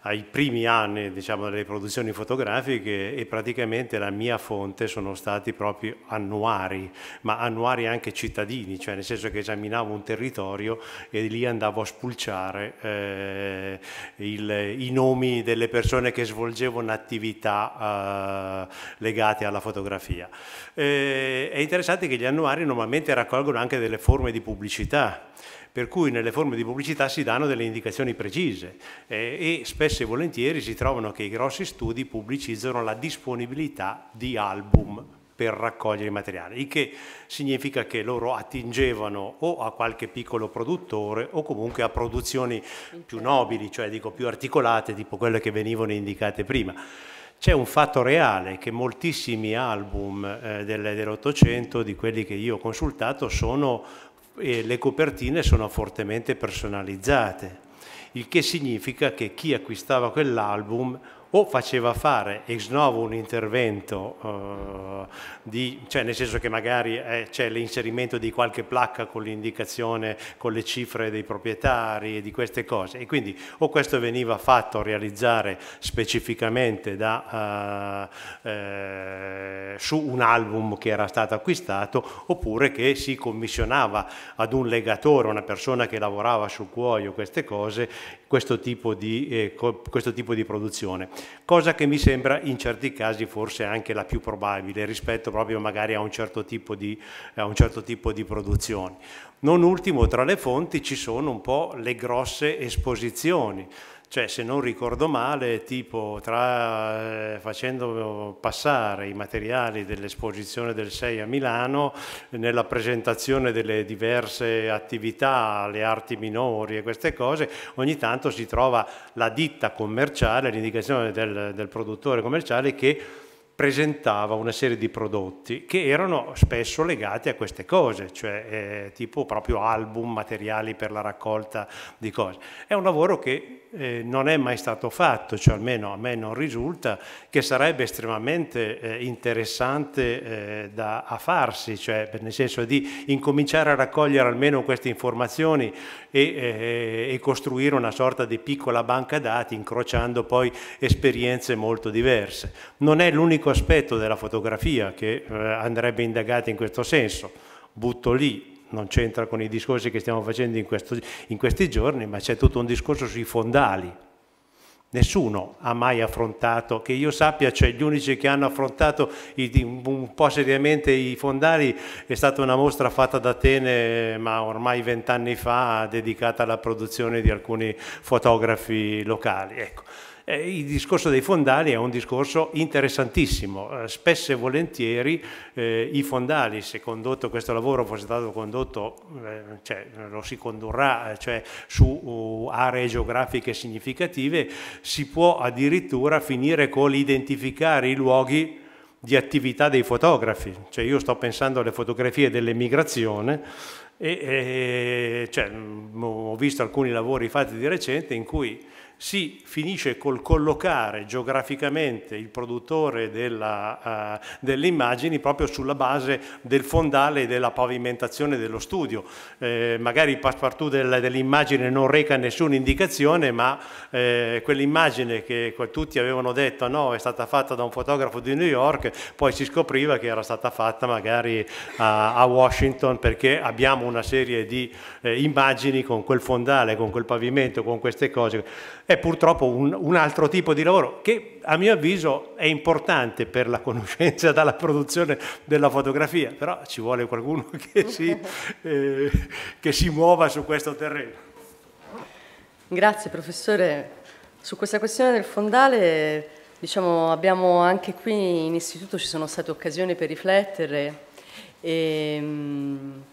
ai primi anni diciamo, delle produzioni fotografiche e praticamente la mia fonte sono stati proprio annuari, ma annuari anche cittadini, cioè nel senso che esaminavo un territorio e lì andavo a spulciare eh, il, i nomi delle persone che svolgevano attività eh, legate alla fotografia. Eh, è interessante che gli annuari normalmente raccolgono anche delle forme di pubblicità, per cui nelle forme di pubblicità si danno delle indicazioni precise eh, e spesso e volentieri si trovano che i grossi studi pubblicizzano la disponibilità di album per raccogliere i materiali, il che significa che loro attingevano o a qualche piccolo produttore o comunque a produzioni più nobili, cioè dico più articolate, tipo quelle che venivano indicate prima. C'è un fatto reale che moltissimi album eh, dell'Ottocento, di quelli che io ho consultato, sono e le copertine sono fortemente personalizzate, il che significa che chi acquistava quell'album o faceva fare ex novo un intervento, uh, di, cioè nel senso che magari eh, c'è l'inserimento di qualche placca con l'indicazione, con le cifre dei proprietari e di queste cose. E quindi o questo veniva fatto realizzare specificamente da, uh, eh, su un album che era stato acquistato oppure che si commissionava ad un legatore, una persona che lavorava sul cuoio, queste cose, questo tipo di, eh, questo tipo di produzione, cosa che mi sembra in certi casi forse anche la più probabile rispetto proprio magari a un certo tipo di, un certo tipo di produzioni. Non ultimo tra le fonti ci sono un po' le grosse esposizioni, cioè se non ricordo male, tipo tra, eh, facendo passare i materiali dell'esposizione del 6 a Milano, nella presentazione delle diverse attività, le arti minori e queste cose, ogni tanto si trova la ditta commerciale, l'indicazione del, del produttore commerciale che presentava una serie di prodotti che erano spesso legati a queste cose, cioè eh, tipo proprio album, materiali per la raccolta di cose. È un lavoro che eh, non è mai stato fatto, cioè almeno a me non risulta, che sarebbe estremamente eh, interessante eh, da a farsi, cioè nel senso di incominciare a raccogliere almeno queste informazioni e, eh, e costruire una sorta di piccola banca dati, incrociando poi esperienze molto diverse. Non è l'unico aspetto della fotografia che eh, andrebbe indagato in questo senso, butto lì non c'entra con i discorsi che stiamo facendo in, questo, in questi giorni, ma c'è tutto un discorso sui fondali. Nessuno ha mai affrontato, che io sappia, cioè gli unici che hanno affrontato un po' seriamente i fondali è stata una mostra fatta da Atene, ma ormai vent'anni fa, dedicata alla produzione di alcuni fotografi locali. Ecco. Eh, il discorso dei fondali è un discorso interessantissimo, eh, spesso e volentieri eh, i fondali, se condotto questo lavoro fosse stato condotto, eh, cioè, lo si condurrà eh, cioè, su uh, aree geografiche significative, si può addirittura finire con l'identificare i luoghi di attività dei fotografi, cioè io sto pensando alle fotografie dell'emigrazione e, e cioè, ho visto alcuni lavori fatti di recente in cui si finisce col collocare geograficamente il produttore della, uh, delle immagini proprio sulla base del fondale e della pavimentazione dello studio. Eh, magari il passepartout del, dell'immagine non reca nessuna indicazione, ma eh, quell'immagine che tutti avevano detto no, è stata fatta da un fotografo di New York, poi si scopriva che era stata fatta magari a, a Washington perché abbiamo una serie di eh, immagini con quel fondale, con quel pavimento, con queste cose è purtroppo un, un, altro tipo di lavoro che a mio avviso è importante per la conoscenza dalla produzione della fotografia, però ci vuole qualcuno che si, eh, che si muova su questo terreno. Grazie professore. Su questa questione del fondale, diciamo, abbiamo anche qui in istituto ci sono state occasioni per riflettere. E, ehm,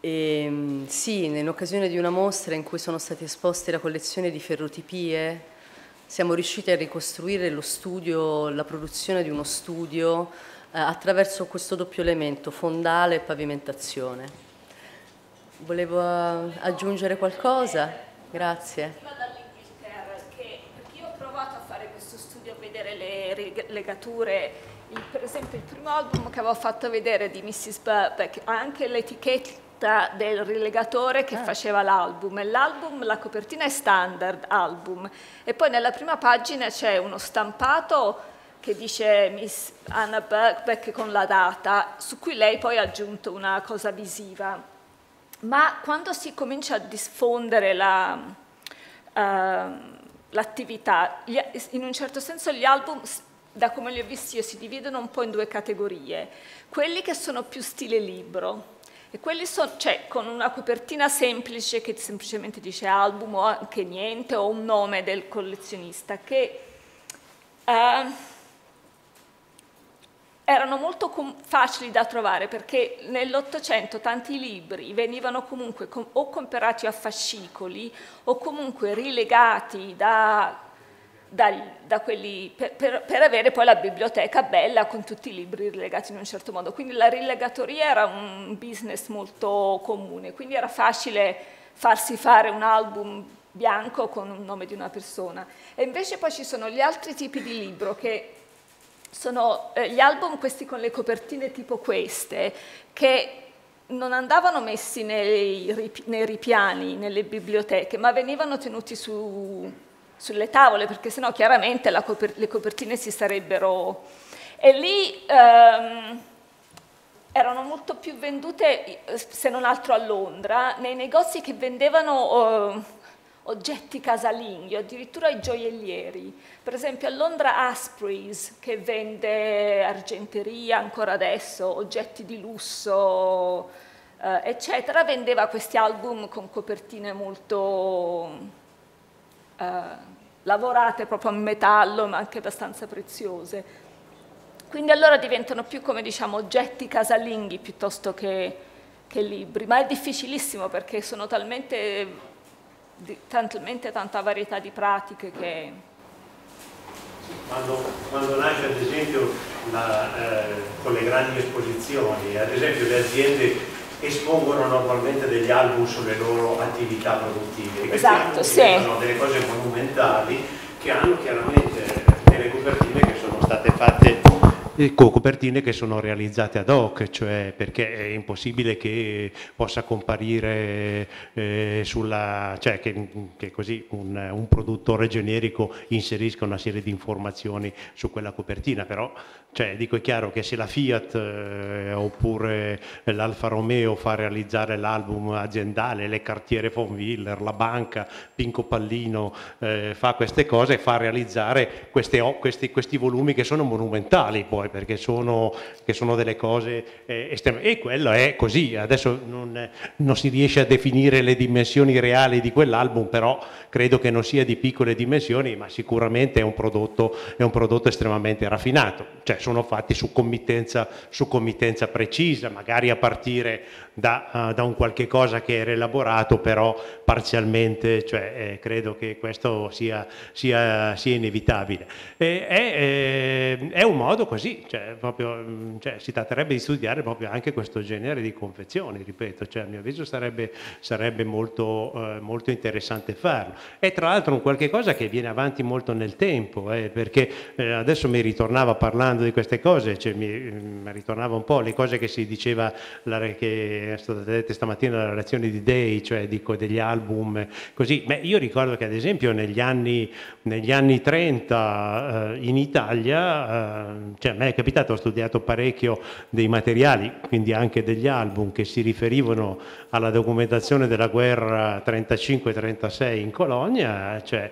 e, ehm, sì, in occasione di una mostra in cui sono stati esposti la collezione di ferrotipie, siamo riusciti a ricostruire lo studio, la produzione di uno studio eh, attraverso questo doppio elemento, fondale e pavimentazione. Volevo uh, aggiungere qualcosa? Grazie. Le legature per esempio il primo album che avevo fatto vedere di Mrs. Burbeck anche l'etichetta scritta del rilegatore che ah. faceva l'album. L'album, la copertina è standard album e poi nella prima pagina c'è uno stampato che dice Miss Anna Birkbeck con la data, su cui lei poi ha aggiunto una cosa visiva. Ma quando si comincia a diffondere la, uh, l'attività, in un certo senso gli album, da come li ho visti io, si dividono un po' in due categorie. Quelli che sono più stile libro, e quelli sono, cioè, con una copertina semplice che semplicemente dice album o anche niente, o un nome del collezionista, che eh, erano molto facili da trovare perché nell'Ottocento tanti libri venivano comunque com o comprati a fascicoli o comunque rilegati da da, da quelli, per, per, per, avere poi la biblioteca bella con tutti i libri rilegati in un certo modo. Quindi la rilegatoria era un business molto comune, quindi era facile farsi fare un album bianco con un nome di una persona. E invece poi ci sono gli altri tipi di libro che sono eh, gli album questi con le copertine tipo queste, che non andavano messi nei, nei ripiani, nelle biblioteche, ma venivano tenuti su, sulle tavole, perché sennò chiaramente coper le copertine si sarebbero... E lì ehm, erano molto più vendute, se non altro a Londra, nei negozi che vendevano oh, oggetti casalinghi, addirittura i gioiellieri. Per esempio a Londra Aspreys, che vende argenteria ancora adesso, oggetti di lusso, eh, eccetera, vendeva questi album con copertine molto eh, lavorate proprio a metallo, ma anche abbastanza preziose. Quindi allora diventano più come diciamo oggetti casalinghi piuttosto che, che libri, ma è difficilissimo perché sono talmente, talmente tanta varietà di pratiche che... Quando, quando nasce ad esempio la, eh, con le grandi esposizioni, ad esempio le aziende espongono normalmente degli album sulle loro attività produttive. Esatto, sì. Sono delle cose monumentali che hanno chiaramente delle copertine che sono state fatte copertine che sono realizzate ad hoc, cioè perché è impossibile che possa comparire eh, sulla, cioè che, che così un, un, produttore generico inserisca una serie di informazioni su quella copertina, però cioè, dico è chiaro che se la Fiat eh, oppure l'Alfa Romeo fa realizzare l'album aziendale, le cartiere von Willer, la banca, Pinco Pallino eh, fa queste cose, fa realizzare queste, questi, questi volumi che sono monumentali poi perché sono, sono delle cose eh, estreme. E quello è così, adesso non, non, si riesce a definire le dimensioni reali di quell'album, però credo che non sia di piccole dimensioni, ma sicuramente è un prodotto, è un prodotto estremamente raffinato, cioè sono fatti su committenza, su committenza precisa, magari a partire da, uh, da, un qualche cosa che era elaborato, però parzialmente, cioè, eh, credo che questo sia, sia, sia inevitabile. E, è, eh, è, un modo così, cioè, proprio, mm, cioè, si tratterebbe di studiare proprio anche questo genere di confezioni, ripeto, cioè, a mio avviso sarebbe, sarebbe molto, eh, molto, interessante farlo. E tra l'altro un qualche cosa che viene avanti molto nel tempo, eh, perché eh, adesso mi ritornava parlando di queste cose, cioè, mi, mm, mi ritornava un po' le cose che si diceva, la, che è stata detta stamattina la relazione di Day, cioè dico degli album, così. Beh, io ricordo che ad esempio negli anni, negli anni 30 eh, in Italia, eh, cioè a me è capitato, ho studiato parecchio dei materiali, quindi anche degli album che si riferivano alla documentazione della guerra 35-36 in Colonia, cioè,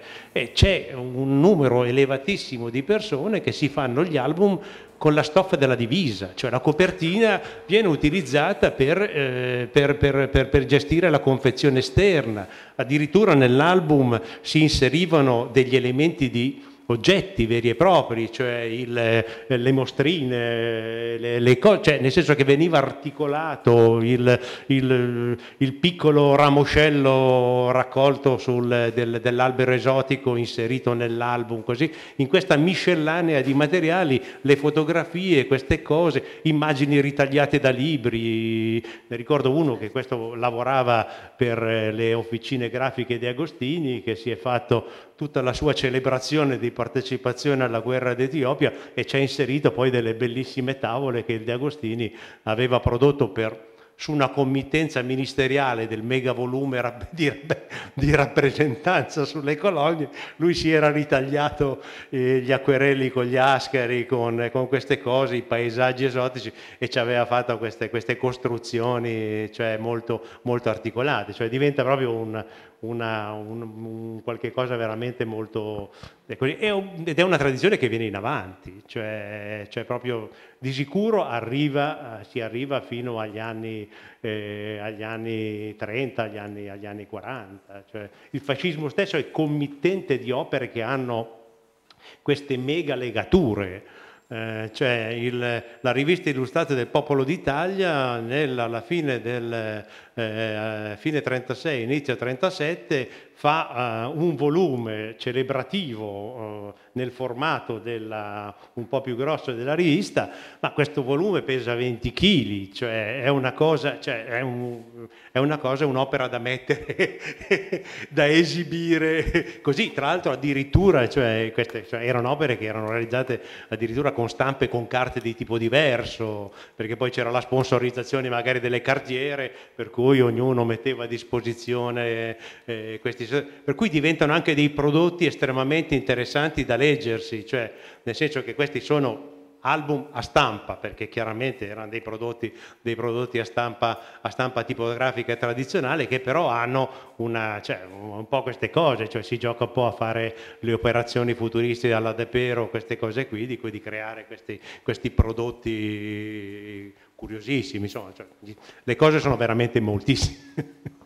c'è un numero elevatissimo di persone che si fanno gli album con la stoffa della divisa, cioè la copertina viene utilizzata per, eh, per, per, per, gestire la confezione esterna, addirittura nell'album si inserivano degli elementi di oggetti veri e propri, cioè il, le mostrine, le, le cose, cioè nel senso che veniva articolato il, il, il piccolo ramoscello raccolto del, dell'albero esotico inserito nell'album, così in questa miscellanea di materiali, le fotografie, queste cose, immagini ritagliate da libri. Ne ricordo uno che questo lavorava per le officine grafiche di Agostini, che si è fatto tutta la sua celebrazione di partecipazione alla guerra d'Etiopia e ci ha inserito poi delle bellissime tavole che il De Agostini aveva prodotto per su una committenza ministeriale del mega volume di, rappresentanza sulle colonie, lui si era ritagliato eh, gli acquerelli con gli ascari, con, con, queste cose, i paesaggi esotici e ci aveva fatto queste, queste costruzioni cioè, molto, molto articolate, cioè diventa proprio un, una, un, un qualche cosa veramente molto... ed è una tradizione che viene in avanti, cioè, cioè proprio di sicuro arriva, eh, si arriva fino agli anni, eh, agli anni 30, agli anni, agli anni 40. Cioè, il fascismo stesso è committente di opere che hanno queste mega legature. Eh, cioè il, la rivista illustrata del Popolo d'Italia nella, alla fine del eh, fine 36, inizio 37 fa uh, un volume celebrativo uh, nel formato della, un po' più grosso della rivista, ma questo volume pesa 20 kg, cioè è una cosa, cioè è, un, è una cosa, un'opera da mettere, da esibire così, tra l'altro addirittura, cioè, queste cioè, erano opere che erano realizzate addirittura con stampe con carte di tipo diverso, perché poi c'era la sponsorizzazione magari delle cartiere, per cui ognuno metteva a disposizione eh, questi per cui diventano anche dei prodotti estremamente interessanti da leggersi, cioè nel senso che questi sono album a stampa, perché chiaramente erano dei prodotti, dei prodotti a, stampa, a, stampa, tipografica tradizionale che però hanno una, cioè, un po' queste cose, cioè si gioca un po' a fare le operazioni futuristiche alla De Pero, queste cose qui, di cui di creare questi, questi prodotti curiosissimi, insomma, cioè, le cose sono veramente moltissime.